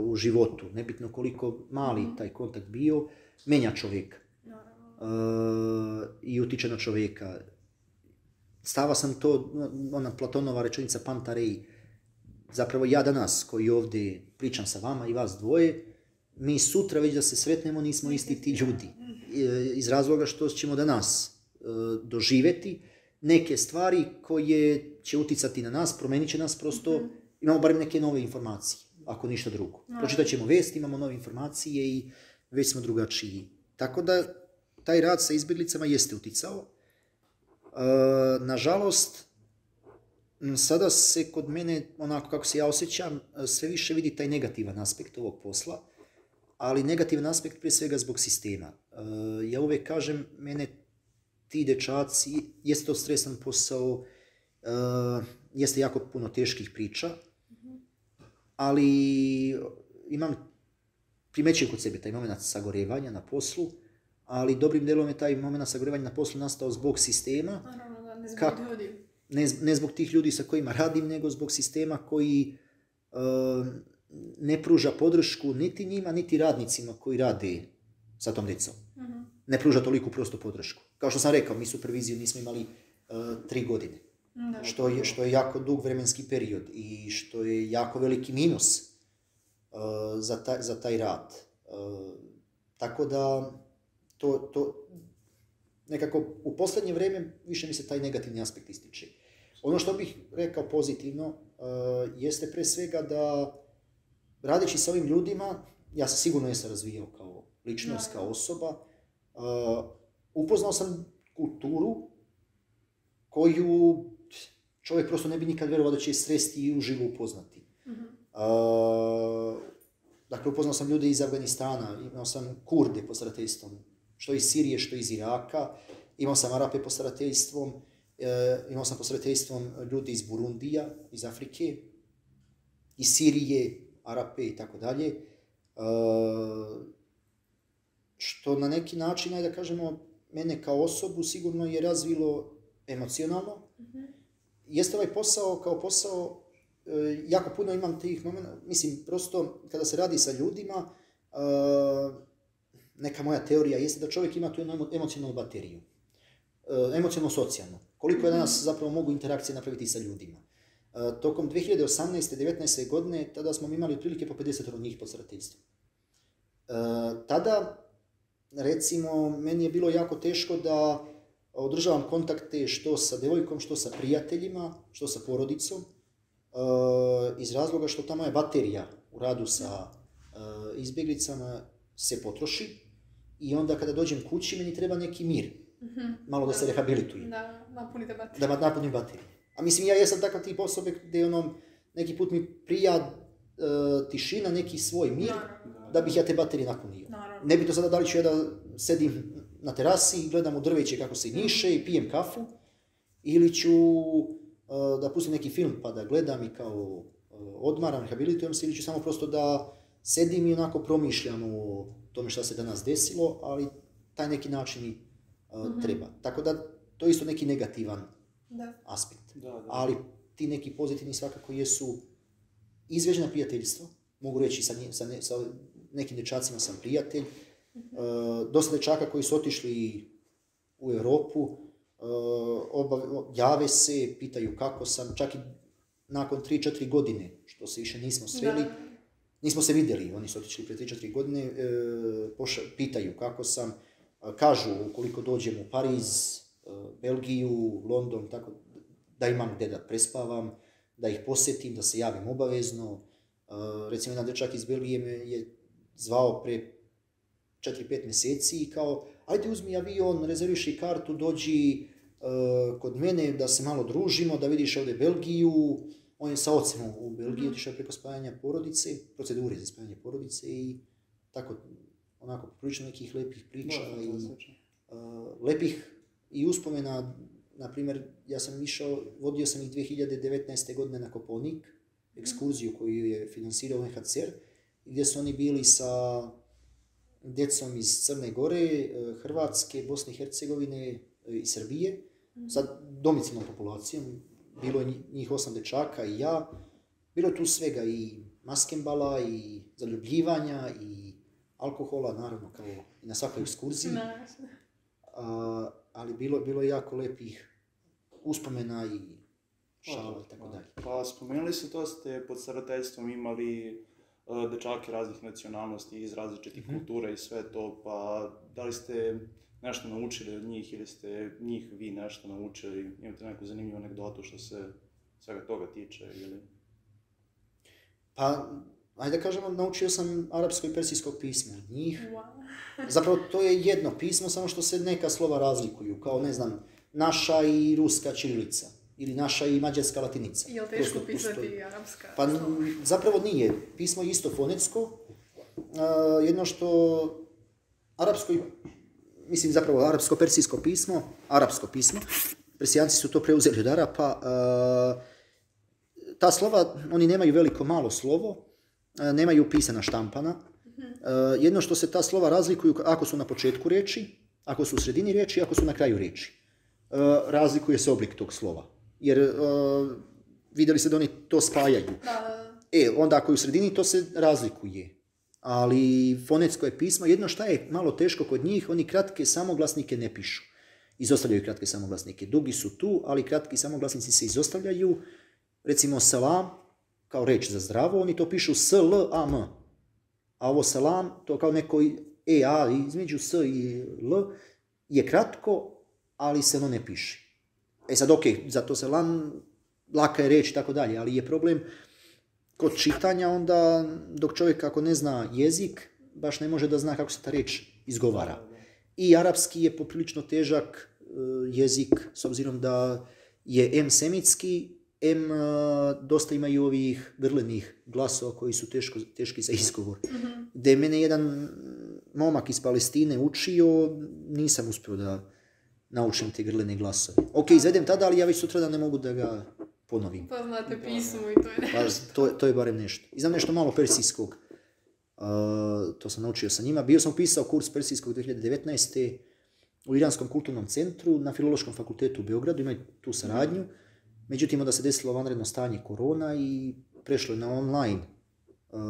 [SPEAKER 3] u životu, nebitno koliko mali taj kontakt bio, menja čovjeka
[SPEAKER 2] Naravno.
[SPEAKER 3] uh, i utiče na čovjeka. Stava sam to, ona Platonova rečenica Pantarei, zapravo ja danas koji ovdje pričam sa vama i vas dvoje, mi sutra već da se sretnemo nismo isti ti ljudi. E, Iz razloga što ćemo danas e, doživjeti neke stvari koje će uticati na nas, promenit će nas prosto, imamo barem neke nove informacije, ako ništa drugo. Pročitat ćemo vesti, imamo nove informacije i već smo drugačiji. Tako da taj rad sa izbjeglicama jeste uticao. E, nažalost, sada se kod mene, onako kako se ja osjećam, e, sve više vidi taj negativan aspekt ovog posla, ali negativan aspekt prije svega zbog sistema. E, ja uvijek kažem, mene ti dečaci, jeste to stresan posao, e, jeste jako puno teških priča, ali imam, primećujem kod sebe taj moment sagorevanja na poslu, ali dobrim delom je taj moment sagorevanja na poslu nastao zbog sistema,
[SPEAKER 2] Naravno da ne zbog
[SPEAKER 3] Kako?
[SPEAKER 2] ljudi.
[SPEAKER 3] ne, ne zbog tih ljudi sa kojima radim, nego zbog sistema koji e, ne pruža podršku niti njima, niti radnicima koji rade sa tom djecom.
[SPEAKER 2] Mhm.
[SPEAKER 3] Ne pruža toliku prostu podršku. Kao što sam rekao, mi superviziju nismo imali e, tri godine,
[SPEAKER 2] Da.
[SPEAKER 3] što je, što je jako dug vremenski period i što je jako veliki minus e, za, taj, za taj rad. E, tako da, to, to, nekako u posljednje vrijeme više mi se taj negativni aspekt ističe. Ono što bih rekao pozitivno uh, jeste pre svega da radeći sa ovim ljudima, ja sam sigurno jesam razvijao kao ličnost, kao osoba, uh, upoznao sam kulturu koju čovjek prosto ne bi nikad vjerovao da će sresti i uživo upoznati. Uh, dakle, upoznao sam ljude iz Afganistana, imao sam kurde pod starateljstvom, što iz Sirije, što iz Iraka, imao sam Arape pod starateljstvom, e, imao sam pod starateljstvom ljudi iz Burundija, iz Afrike, iz Sirije, Arape i tako dalje. Što na neki način, ajde da kažemo, mene kao osobu sigurno je razvilo emocionalno. Jeste ovaj posao kao posao, e, jako puno imam tih momenta, mislim, prosto kada se radi sa ljudima, e, neka moja teorija jeste da čovjek ima tu jednu emocionalnu bateriju. E, emocionalno socijalno. Koliko je danas zapravo mogu interakcije napraviti sa ljudima. Tokom 2018. 19. godine, tada smo imali otprilike po 50 od njih pod starateljstvom. Tada, recimo, meni je bilo jako teško da održavam kontakte što sa devojkom, što sa prijateljima, što sa porodicom, iz razloga što ta moja baterija u radu sa izbjeglicama se potroši i onda kada dođem kući meni treba neki mir.
[SPEAKER 2] Mhm.
[SPEAKER 3] Malo da se rehabilitujem.
[SPEAKER 2] Da, napunite bateriju.
[SPEAKER 3] Da napunim bateriju. A mislim, ja jesam takav tip osobe gdje ono, neki put mi prija e, tišina, neki svoj mir, da bih ja te baterije napunio. Ne bi to sada da li ću ja da sedim na terasi i gledam u drveće kako se njiše i pijem kafu, ili ću e, da pustim neki film pa da gledam i kao e, odmaram, rehabilitujem se, ili ću samo prosto da sedim i onako promišljam o tome šta se danas desilo, ali taj neki način mi uh, treba. Tako da to je isto neki negativan
[SPEAKER 2] Da.
[SPEAKER 3] aspekt.
[SPEAKER 1] Da, da.
[SPEAKER 3] Ali ti neki pozitivni svakako jesu izvežna prijateljstva. Mogu reći sa, sa, ne- sa nekim dečacima sam prijatelj. Uh, dosta dečaka koji su otišli u Europu, obav- jave se, pitaju kako sam, čak i nakon 3-4 godine, što se više nismo sreli,
[SPEAKER 2] Da.
[SPEAKER 3] Nismo se vidjeli, oni su otišli prije 3-4 godine, e, poša- pitaju kako sam, kažu ukoliko dođem u Pariz, Belgiju, London, tako da imam gdje da prespavam, da ih posjetim, da se javim obavezno. Recimo, jedan dečak iz Belgije me je zvao pre 4-5 mjeseci i kao, ajde uzmi avion, rezerviši kartu, dođi e, kod mene da se malo družimo, da vidiš ovdje Belgiju. On je sa ocem u Belgiji otišao preko spajanja porodice, procedure za spajanje porodice i tako, onako, prilično nekih lepih priča
[SPEAKER 1] je
[SPEAKER 3] i uh, lepih i uspomena, na primjer, ja sam išao, vodio sam ih 2019. godine na Koponik, ekskurziju koju je finansirao UNHCR, gdje su oni bili sa djecom iz Crne Gore, eh, Hrvatske, Bosne i Hercegovine eh, i Srbije, sa domicilnom populacijom, bilo je njih- osam dečaka i ja, bilo je tu svega i maskembala i zaljubljivanja i alkohola, naravno, kao i na svakoj ekskurziji. A, ali bilo, bilo je jako lepih uspomena i šala i tako dalje.
[SPEAKER 1] Pa spomenuli ste to ste pod starateljstvom imali dečake raznih nacionalnosti iz različitih
[SPEAKER 3] Mhm.
[SPEAKER 1] kultura i sve to, pa da li ste nešto naučili od njih ili ste njih vi nešto naučili, imate neku zanimljivu anegdotu što se svega toga tiče ili...
[SPEAKER 3] Pa, ajde da kažemo, naučio sam arapsko i persijsko pismo od njih.
[SPEAKER 2] Wow.
[SPEAKER 3] Zapravo to je jedno pismo, samo što se neka slova razlikuju, kao ne znam, naša i ruska ćirilica ili naša i mađarska latinica.
[SPEAKER 2] Je li teško
[SPEAKER 3] Prosto
[SPEAKER 2] pisati arapska?
[SPEAKER 3] Pa zapravo nije. Pismo je isto fonetsko. A, jedno što arapsko, mislim zapravo arapsko-persijsko pismo, arapsko pismo, persijanci su to preuzeli od Arapa, a, ta slova, oni nemaju veliko malo slovo, nemaju pisana štampana. A, jedno što se ta slova razlikuju ako su na početku riječi, ako su u sredini riječi, ako su na kraju riječi. Razlikuje se oblik tog slova. Jer a, vidjeli ste da oni to spajaju.
[SPEAKER 2] Da,
[SPEAKER 3] E, onda ako je u sredini to se razlikuje. Ali fonetsko je pismo, jedno šta je malo teško kod njih, oni kratke samoglasnike ne pišu. Izostavljaju kratke samoglasnike. Dugi su tu, ali kratki samoglasnici se izostavljaju. Recimo salam, kao reč za zdravo, oni to pišu s, l, a, m. A ovo salam, to kao neko e, a, između s i l, je kratko, ali se ono ne piše. E sad, ok, za to se lan, laka je reći i tako dalje, ali je problem kod čitanja onda, dok čovjek ako ne zna jezik, baš ne može da zna kako se ta riječ izgovara. I arapski je poprilično težak e, jezik, s obzirom da je M semitski, M e, dosta imaju ovih grlenih glasova koji su teško, teški za izgovor.
[SPEAKER 2] Mhm.
[SPEAKER 3] Da je mene jedan momak iz Palestine učio, nisam uspio da naučim te grlene glasove. Ok, izvedem tada, ali ja već sutra da ne mogu da ga ponovim.
[SPEAKER 2] Pa znate pismo i to je ne.
[SPEAKER 3] Pa to, to je barem nešto. I znam nešto malo persijskog. Uh, to sam naučio sa njima. Bio sam upisao kurs persijskog 2019. u Iranskom kulturnom centru na Filološkom fakultetu u Beogradu. Imaju tu saradnju. Međutim, onda se desilo vanredno stanje korona i prešlo je na online uh,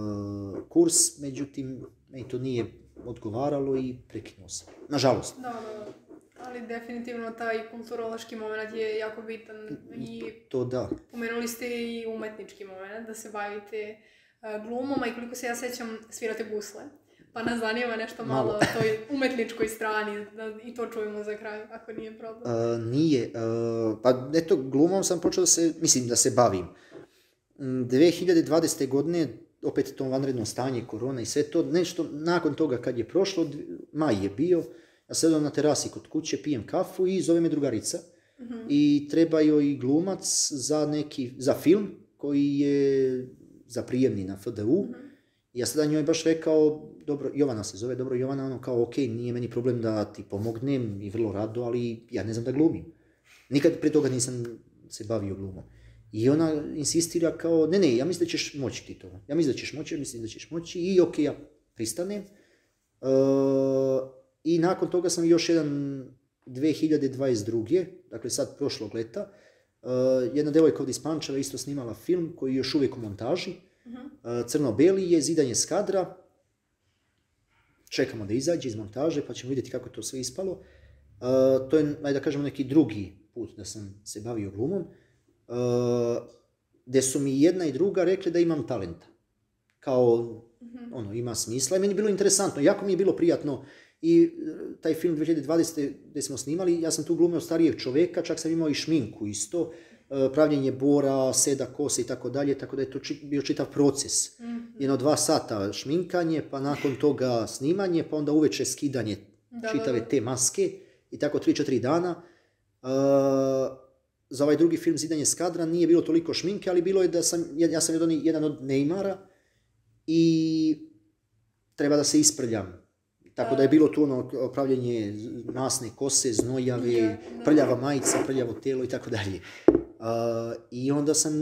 [SPEAKER 3] kurs. Međutim, meni to nije odgovaralo i prekinuo sam. Nažalost.
[SPEAKER 2] Da, da, da. Ali definitivno taj kulturološki moment je jako bitan i
[SPEAKER 3] To da.
[SPEAKER 2] pomenuli ste i umetnički moment, da se bavite e, glumom, a i koliko se ja sećam, svirate gusle. Pa nas zanima nešto malo,
[SPEAKER 3] Malo.
[SPEAKER 2] o toj umetničkoj strani, da i to čujemo za kraj, ako nije problem.
[SPEAKER 3] Uh, nije. Uh, pa eto, glumom sam počeo da se, mislim da se bavim. Mm, 2020. godine, opet to vanredno stanje, korona i sve to, nešto nakon toga kad je prošlo, maj je bio, ja sedam na terasi kod kuće, pijem kafu i zove me drugarica. I treba joj glumac za neki, za film koji je za prijemni na FDU. I ja sada njoj baš rekao, dobro, Jovana se zove, dobro Jovana, ono kao, ok, nije meni problem da ti pomognem i vrlo rado, ali ja ne znam da glumim. Nikad prije toga nisam se bavio glumom. I ona insistira kao, ne, ne, ja mislim da ćeš moći ti to. Ja mislim da ćeš moći, ja mislim da ćeš moći i ok, ja pristanem. E, I nakon toga sam još jedan 2022. dakle sad prošlog leta, e, jedna devojka ovdje iz Pančeva isto snimala film koji je još uvijek u montaži. E, Crno-beli je zidanje skadra. Čekamo da izađe iz montaže pa ćemo vidjeti kako je to sve ispalo. E, to je, ajde da kažemo, neki drugi put da sam se bavio glumom. E, gdje su mi jedna i druga rekli da imam talenta. Kao, ono, ima smisla. I meni je bilo interesantno. Jako mi je bilo prijatno. I e, taj film 2020. gdje smo snimali, ja sam tu glumio starijeg čovjeka, čak sam imao i šminku isto, e, pravljenje bora, seda kose i tako dalje, tako da je to či- bio čitav proces. Jedno dva sata šminkanje, pa nakon toga snimanje, pa onda uveče skidanje
[SPEAKER 2] Da,
[SPEAKER 3] čitave
[SPEAKER 2] da, da.
[SPEAKER 3] te maske i tako 3-4 dana. E, za ovaj drugi film Zidanje skadra nije bilo toliko šminke, ali bilo je da sam, ja ja sam jedan, jedan od Neymara i treba da se isprljam. Tako da je bilo tu ono pravljenje masne kose, znojave,
[SPEAKER 2] da.
[SPEAKER 3] prljava majica, prljavo telo i tako dalje. I onda sam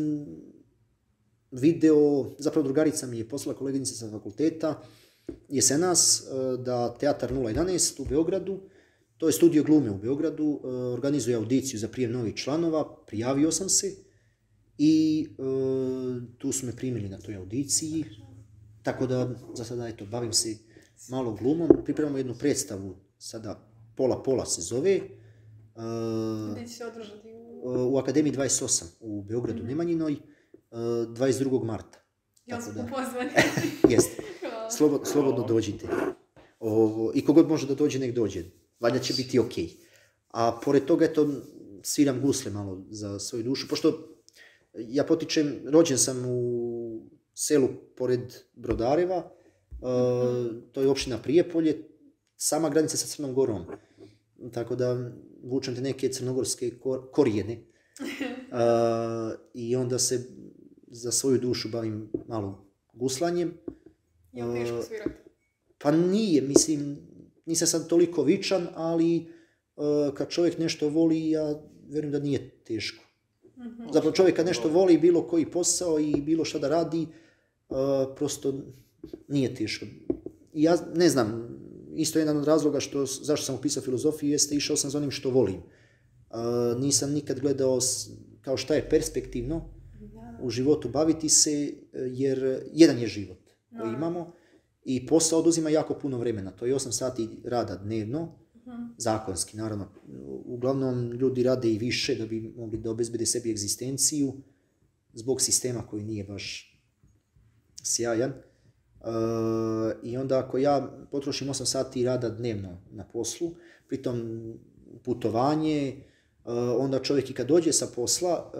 [SPEAKER 3] video, zapravo drugarica mi je poslala koleginica sa fakulteta, jesenas, e, da Teatar 011 u Beogradu, to je studio glume u Beogradu, e, organizuje audiciju za prijem novih članova, prijavio sam se i e, tu su me primili na toj audiciji, tako da za sada eto, bavim se malo glumom, pripremamo jednu predstavu, sada Pola Pola se zove, e,
[SPEAKER 2] Gdje će se održati? u-
[SPEAKER 3] u Akademiji 28 u Beogradu Nemanjinoj, e, 22. marta. Tako
[SPEAKER 2] sam
[SPEAKER 3] da,
[SPEAKER 2] pozvani.
[SPEAKER 3] jeste. Slobodno, slobodno dođite. Ovo, I kogod može da dođe, nek dođe. Valjda će biti ok. A pored toga, eto, sviram gusle malo za svoju dušu, pošto ja potičem, rođen sam u selu pored Brodareva, e, to je opština Prijepolje, sama granica sa Crnom Gorom. Tako da vučem te neke crnogorske kor- korijene. E, I onda se za svoju dušu bavim malo guslanjem.
[SPEAKER 2] Je li teško svirati?
[SPEAKER 3] Pa nije, mislim, nisam sad toliko vičan, ali kad čovjek nešto voli, ja vjerujem da nije teško. Zapravo čovjek kad nešto voli, bilo koji posao i bilo šta da radi, e, prosto nije teško. I ja ne znam, isto jedan od razloga što, zašto sam upisao filozofiju jeste išao sam za onim što volim. E, nisam nikad gledao s- kao šta je perspektivno u životu baviti se, jer jedan je život koji imamo i posao oduzima jako puno vremena. To je 8 sati rada dnevno, zakonski naravno. Uglavnom ljudi rade i više da bi mogli da obezbede sebi egzistenciju zbog sistema koji nije baš sjajan. I onda ako ja potrošim 8 sati rada dnevno na poslu, pritom putovanje, onda čovjek i kad dođe sa posla,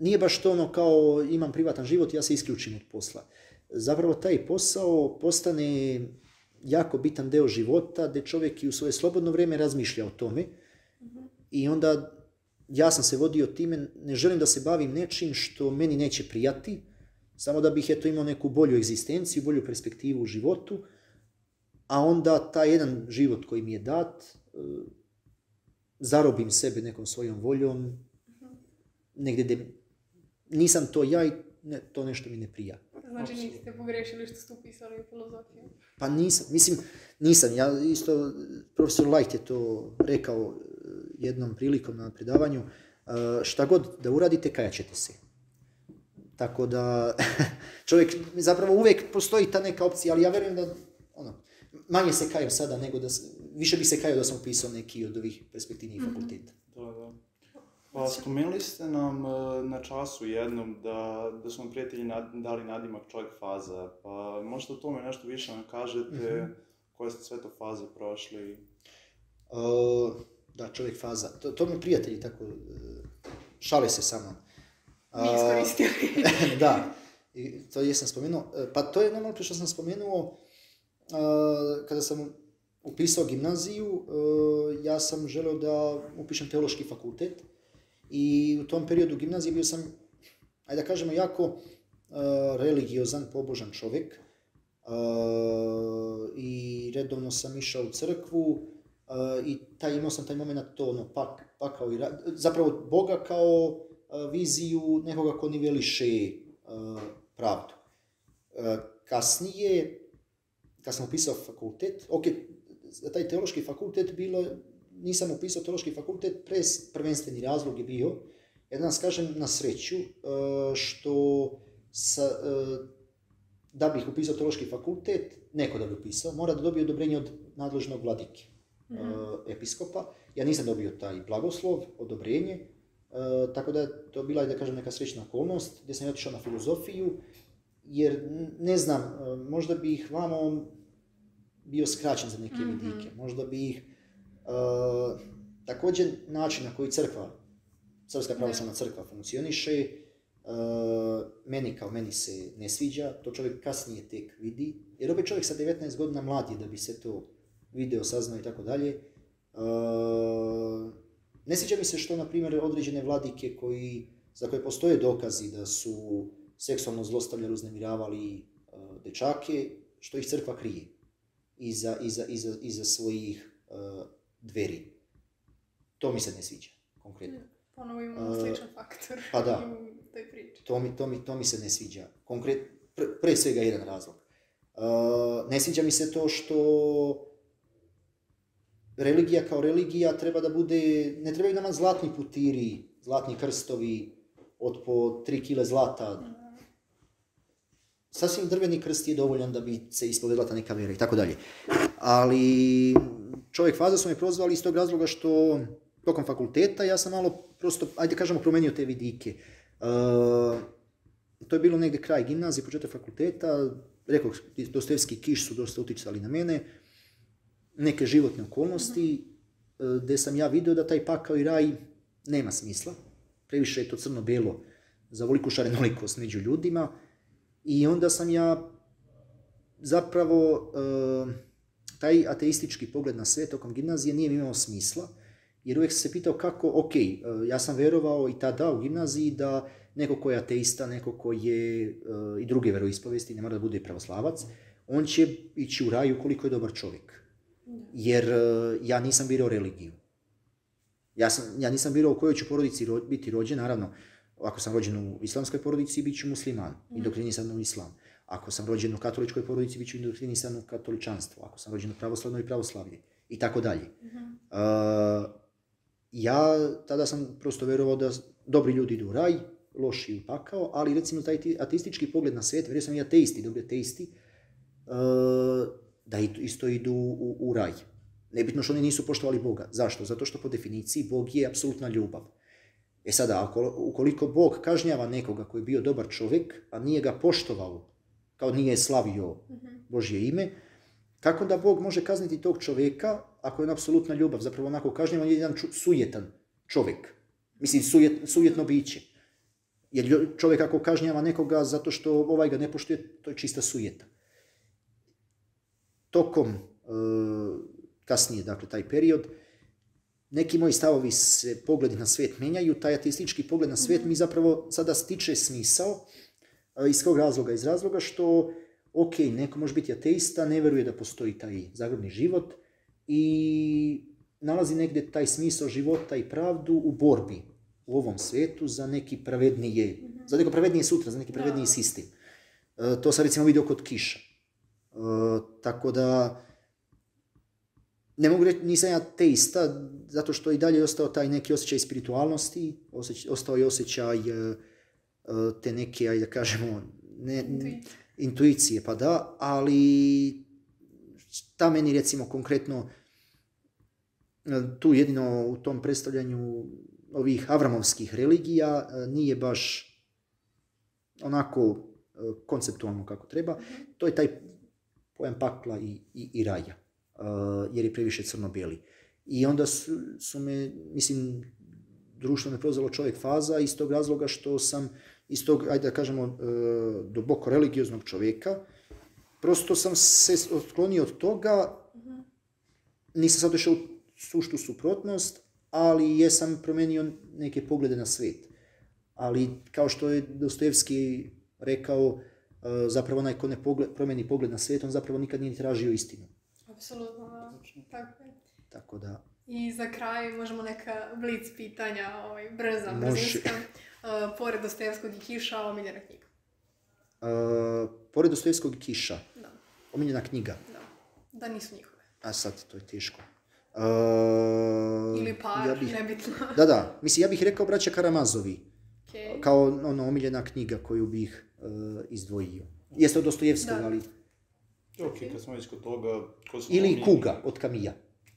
[SPEAKER 3] nije baš to ono kao imam privatan život, ja se isključim od posla. Zapravo taj posao postane jako bitan deo života gdje čovjek i u svoje slobodno vrijeme razmišlja o tome i onda ja sam se vodio time, ne želim da se bavim nečim što meni neće prijati, samo da bih eto imao neku bolju egzistenciju, bolju perspektivu u životu, a onda taj jedan život koji mi je dat, e, zarobim sebe nekom svojom voljom, negdje gdje nisam to ja i ne, to nešto mi ne prija.
[SPEAKER 2] Znači niste pogrešili što ste upisali filozofiju?
[SPEAKER 3] Pa nisam, mislim, nisam. Ja isto, profesor Light je to rekao e, jednom prilikom na predavanju, e, šta god da uradite, kajat ćete se. Tako da, čovjek, zapravo uvijek postoji ta neka opcija, ali ja vjerujem da, ono, manje se kajem sada nego da, više bi se kajao da sam upisao neki od ovih perspektivnih mm fakulteta.
[SPEAKER 1] Da, da. Pa spomenuli ste nam e, na času jednom da, da su vam prijatelji dali nadimak čovjek faza, pa možete o tome nešto više nam kažete, mm koje ste sve to faze prošli?
[SPEAKER 3] Uh, da, čovjek faza. To, to mi prijatelji tako uh, šale se sa mnom. da, i to jesam spomenuo. Pa to je normalno što sam spomenuo kada sam upisao gimnaziju, ja sam želeo da upišem teološki fakultet i u tom periodu gimnazije bio sam, ajde da kažemo, jako religiozan, pobožan čovjek. I redovno sam išao u crkvu i taj, imao sam taj moment to, ono, pak, pakao i zapravo Boga kao viziju nekoga ko niveliše pravdu. Kasnije, kad sam upisao fakultet, ok, taj teološki fakultet bilo nisam upisao teološki fakultet, pres prvenstveni razlog je bio, ja danas kažem na sreću, što sa, da bih upisao teološki fakultet, neko da bi upisao, mora da dobije odobrenje od nadležnog vladike, mm episkopa. Ja nisam dobio taj blagoslov, odobrenje, tako da je to bila, da kažem, neka srećna okolnost, gdje sam otišao na filozofiju, jer ne znam, možda bih vamo bio skraćen za neke mm vidike, možda bih E, također, način na koji crkva, Srpska pravoslavna crkva funkcioniše, e, meni kao meni se ne sviđa, to čovjek kasnije tek vidi, jer opet čovjek sa 19 godina mlad je da bi se to video, saznao i tako dalje. E, ne sviđa mi se što, na primjer, određene vladike koji, za koje postoje dokazi da su seksualno zlostavljali, uznemiravali dečake, što ih crkva krije iza, iza, iza, iza svojih dveri. To mi se ne sviđa, konkretno.
[SPEAKER 2] Ponovo imamo uh, sličan faktor
[SPEAKER 3] pa da, u toj priči. To mi, to, mi, to mi se ne sviđa. Konkret, pre, pre svega jedan razlog. Uh, ne sviđa mi se to što religija kao religija treba da bude, ne trebaju nama zlatni putiri, zlatni krstovi od po tri kile zlata. Sasvim drveni krst je dovoljan da bi se ispovedala ta neka vera i tako dalje. Ali čovjek faza su me prozvali iz tog razloga što tokom fakulteta ja sam malo prosto, ajde kažemo, promenio te vidike. Uh, to je bilo negdje kraj gimnazije, početak fakulteta, rekao, Dostojevski kiš su dosta utjecali na mene, neke životne okolnosti, uh, gdje sam ja vidio da taj pakao i raj nema smisla, previše je to crno-belo za voliku šarenolikost među ljudima i onda sam ja zapravo uh, taj ateistički pogled na sve tokom gimnazije nije imao smisla, jer uvijek se pitao kako, ok, e, ja sam vjerovao i tada u gimnaziji da neko ko je ateista, neko ko je i druge veroispovesti, ne mora da bude pravoslavac, on će ići u raju koliko je dobar čovjek. Jer e, ja nisam birao religiju. Ja, sam, ja nisam birao u kojoj ću porodici biti rođen, naravno, ako sam rođen u islamskoj porodici, bit ću musliman i dok nisam u islam. Ako sam rođen u katoličkoj porodici, bit ću indoktrinisan u katoličanstvo. Ako sam rođen u pravoslavnoj pravoslavlje. I tako dalje. Uh, ja tada sam prosto vjerovao da dobri ljudi idu u raj, loši u pakao, ali recimo taj ateistički pogled na svijet, vjerujem sam i ateisti, dobri ateisti, uh, da isto idu u, u raj. Nebitno što oni nisu poštovali Boga. Zašto? Zato što po definiciji Bog je apsolutna ljubav. E sada, ako, ukoliko Bog kažnjava nekoga koji je bio dobar čovjek, a nije ga poštovao kao nije slavio Božje ime, Kako da Bog može kazniti tog čovjeka ako je on apsolutna ljubav? Zapravo onako kažnjava, on je jedan sujetan čovjek. Mislim, sujet, sujetno biće. Jer čovjek ako kažnjava nekoga zato što ovaj ga ne poštuje, to je čista sujeta. Tokom e, kasnije, dakle, taj period, neki moji stavovi se, pogledi na svijet menjaju, taj ateistički pogled na svijet mi zapravo sada stiče smisao. E, Iz kog razloga? Iz razloga što, ok, neko može biti ateista, ne veruje da postoji taj zagrobni život i nalazi negdje taj smisao života i pravdu u borbi u ovom svijetu za neki pravednije, za neko pravednije sutra, za neki pravedniji sistem. E, to sam recimo vidio kod Kiša. E, tako da, ne mogu reći, nisam ja teista, zato što i dalje je ostao taj neki osjećaj spiritualnosti, osjeć, ostao je osjećaj e, e, te neke, ajde da kažemo, ne,
[SPEAKER 2] Intuicije.
[SPEAKER 3] intuicije, pa da, ali ta meni recimo konkretno e, tu jedino u tom predstavljanju ovih avramovskih religija e, nije baš onako konceptualno kako treba. To je taj pojam pakla i, i, i raja, e, jer je previše crno-bijeli. I onda su, su me, mislim, društvo me preuzelo čovjek faza iz tog razloga što sam iz tog, ajde da kažemo, e, duboko religioznog čovjeka, prosto sam se otklonio od toga, nisam sad došao u suštu suprotnost, ali jesam promijenio neke poglede na svijet. Ali kao što je Dostojevski rekao, zapravo onaj ko ne pogled, promijeni pogled na svijet, on zapravo nikad nije ni tražio istinu.
[SPEAKER 2] Apsolutno, da. Tako je.
[SPEAKER 3] Tako da,
[SPEAKER 2] I za kraj možemo neka blic pitanja, ovaj, brza, brzinska. Uh, pored Dostojevskog i Kiša, omiljena knjiga.
[SPEAKER 3] e, pored Dostojevskog i Kiša,
[SPEAKER 2] Da,
[SPEAKER 3] omiljena knjiga,
[SPEAKER 2] da. Da nisu njihove.
[SPEAKER 3] a sad to je teško. E,
[SPEAKER 2] Ili par,
[SPEAKER 3] ja bih-
[SPEAKER 2] nebitno.
[SPEAKER 3] Da, da. Mislim, ja bih rekao braća Karamazovi.
[SPEAKER 2] Okej.
[SPEAKER 3] Kao ono omiljena knjiga koju bih e, izdvojio. Jeste od Dostojevskog,
[SPEAKER 2] Da.
[SPEAKER 3] ali...
[SPEAKER 1] Ok, kad smo već kod toga, ko su
[SPEAKER 3] Ili Kuga od Kamija.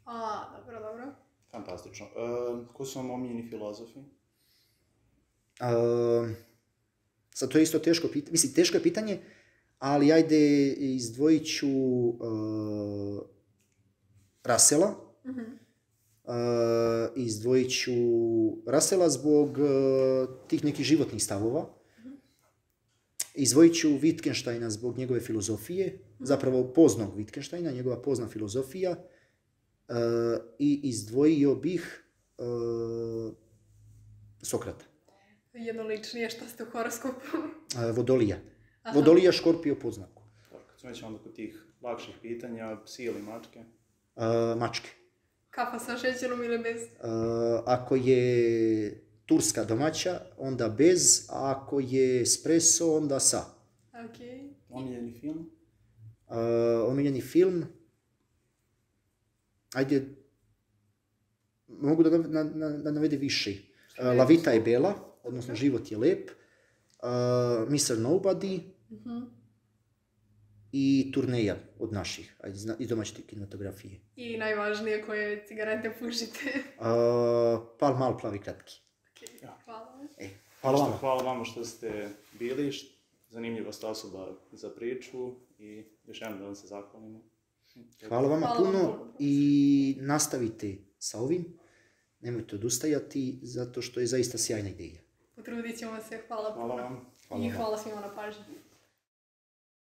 [SPEAKER 2] A, dobro, dobro.
[SPEAKER 1] Fantastično. E, ko su vam omiljeni filozofi?
[SPEAKER 3] E, sad to je isto teško pitanje. Mislim, teško je pitanje, ali ajde izdvojit ću e, Rasela.
[SPEAKER 2] Mhm.
[SPEAKER 3] E, izdvojit ću Rasela zbog e, tih nekih životnih stavova. Izdvojit ću Wittgensteina zbog njegove filozofije, zapravo poznog Wittgensteina, njegova pozna filozofija. E, I izdvojio bih e, Sokrata,
[SPEAKER 2] Jedno ličnije što ste u horoskopu.
[SPEAKER 3] e, Vodolija. Vodolija Škorpio poznaku.
[SPEAKER 1] Dobro, kad smo već onda kod tih lakših pitanja, psi ili mačke?
[SPEAKER 3] E, mačke.
[SPEAKER 2] Kafa sa šećerom ili bez?
[SPEAKER 3] E, ako je turska domaća, onda bez, a ako je espresso, onda sa.
[SPEAKER 2] Okej.
[SPEAKER 1] Omiljeni film?
[SPEAKER 3] Uh, omiljeni film. Ajde, mogu da, na, na, da navede više. Uh, La Vita je Bela, odnosno Život je lep. Uh, Mr. Nobody
[SPEAKER 2] Mhm.
[SPEAKER 3] i Turneja od naših, ajde, iz domaće kinematografije.
[SPEAKER 2] I najvažnije koje cigarete pušite.
[SPEAKER 3] Uh, pal mal plavi kratki.
[SPEAKER 2] Hvala.
[SPEAKER 3] E, hvala vama.
[SPEAKER 1] Hvala vama što ste bili, zanimljiva ste osoba za priču i još jednom da vam se zahvalimo.
[SPEAKER 3] Hvala vama
[SPEAKER 2] Hvala vam
[SPEAKER 3] puno
[SPEAKER 2] puno.
[SPEAKER 3] i nastavite sa ovim. Nemojte odustajati, zato što je zaista sjajna ideja.
[SPEAKER 2] Potrudit ćemo se, hvala
[SPEAKER 1] Hvala
[SPEAKER 2] puno.
[SPEAKER 1] vam.
[SPEAKER 3] Hvala
[SPEAKER 2] I
[SPEAKER 3] vam.
[SPEAKER 2] hvala svima na pažnji.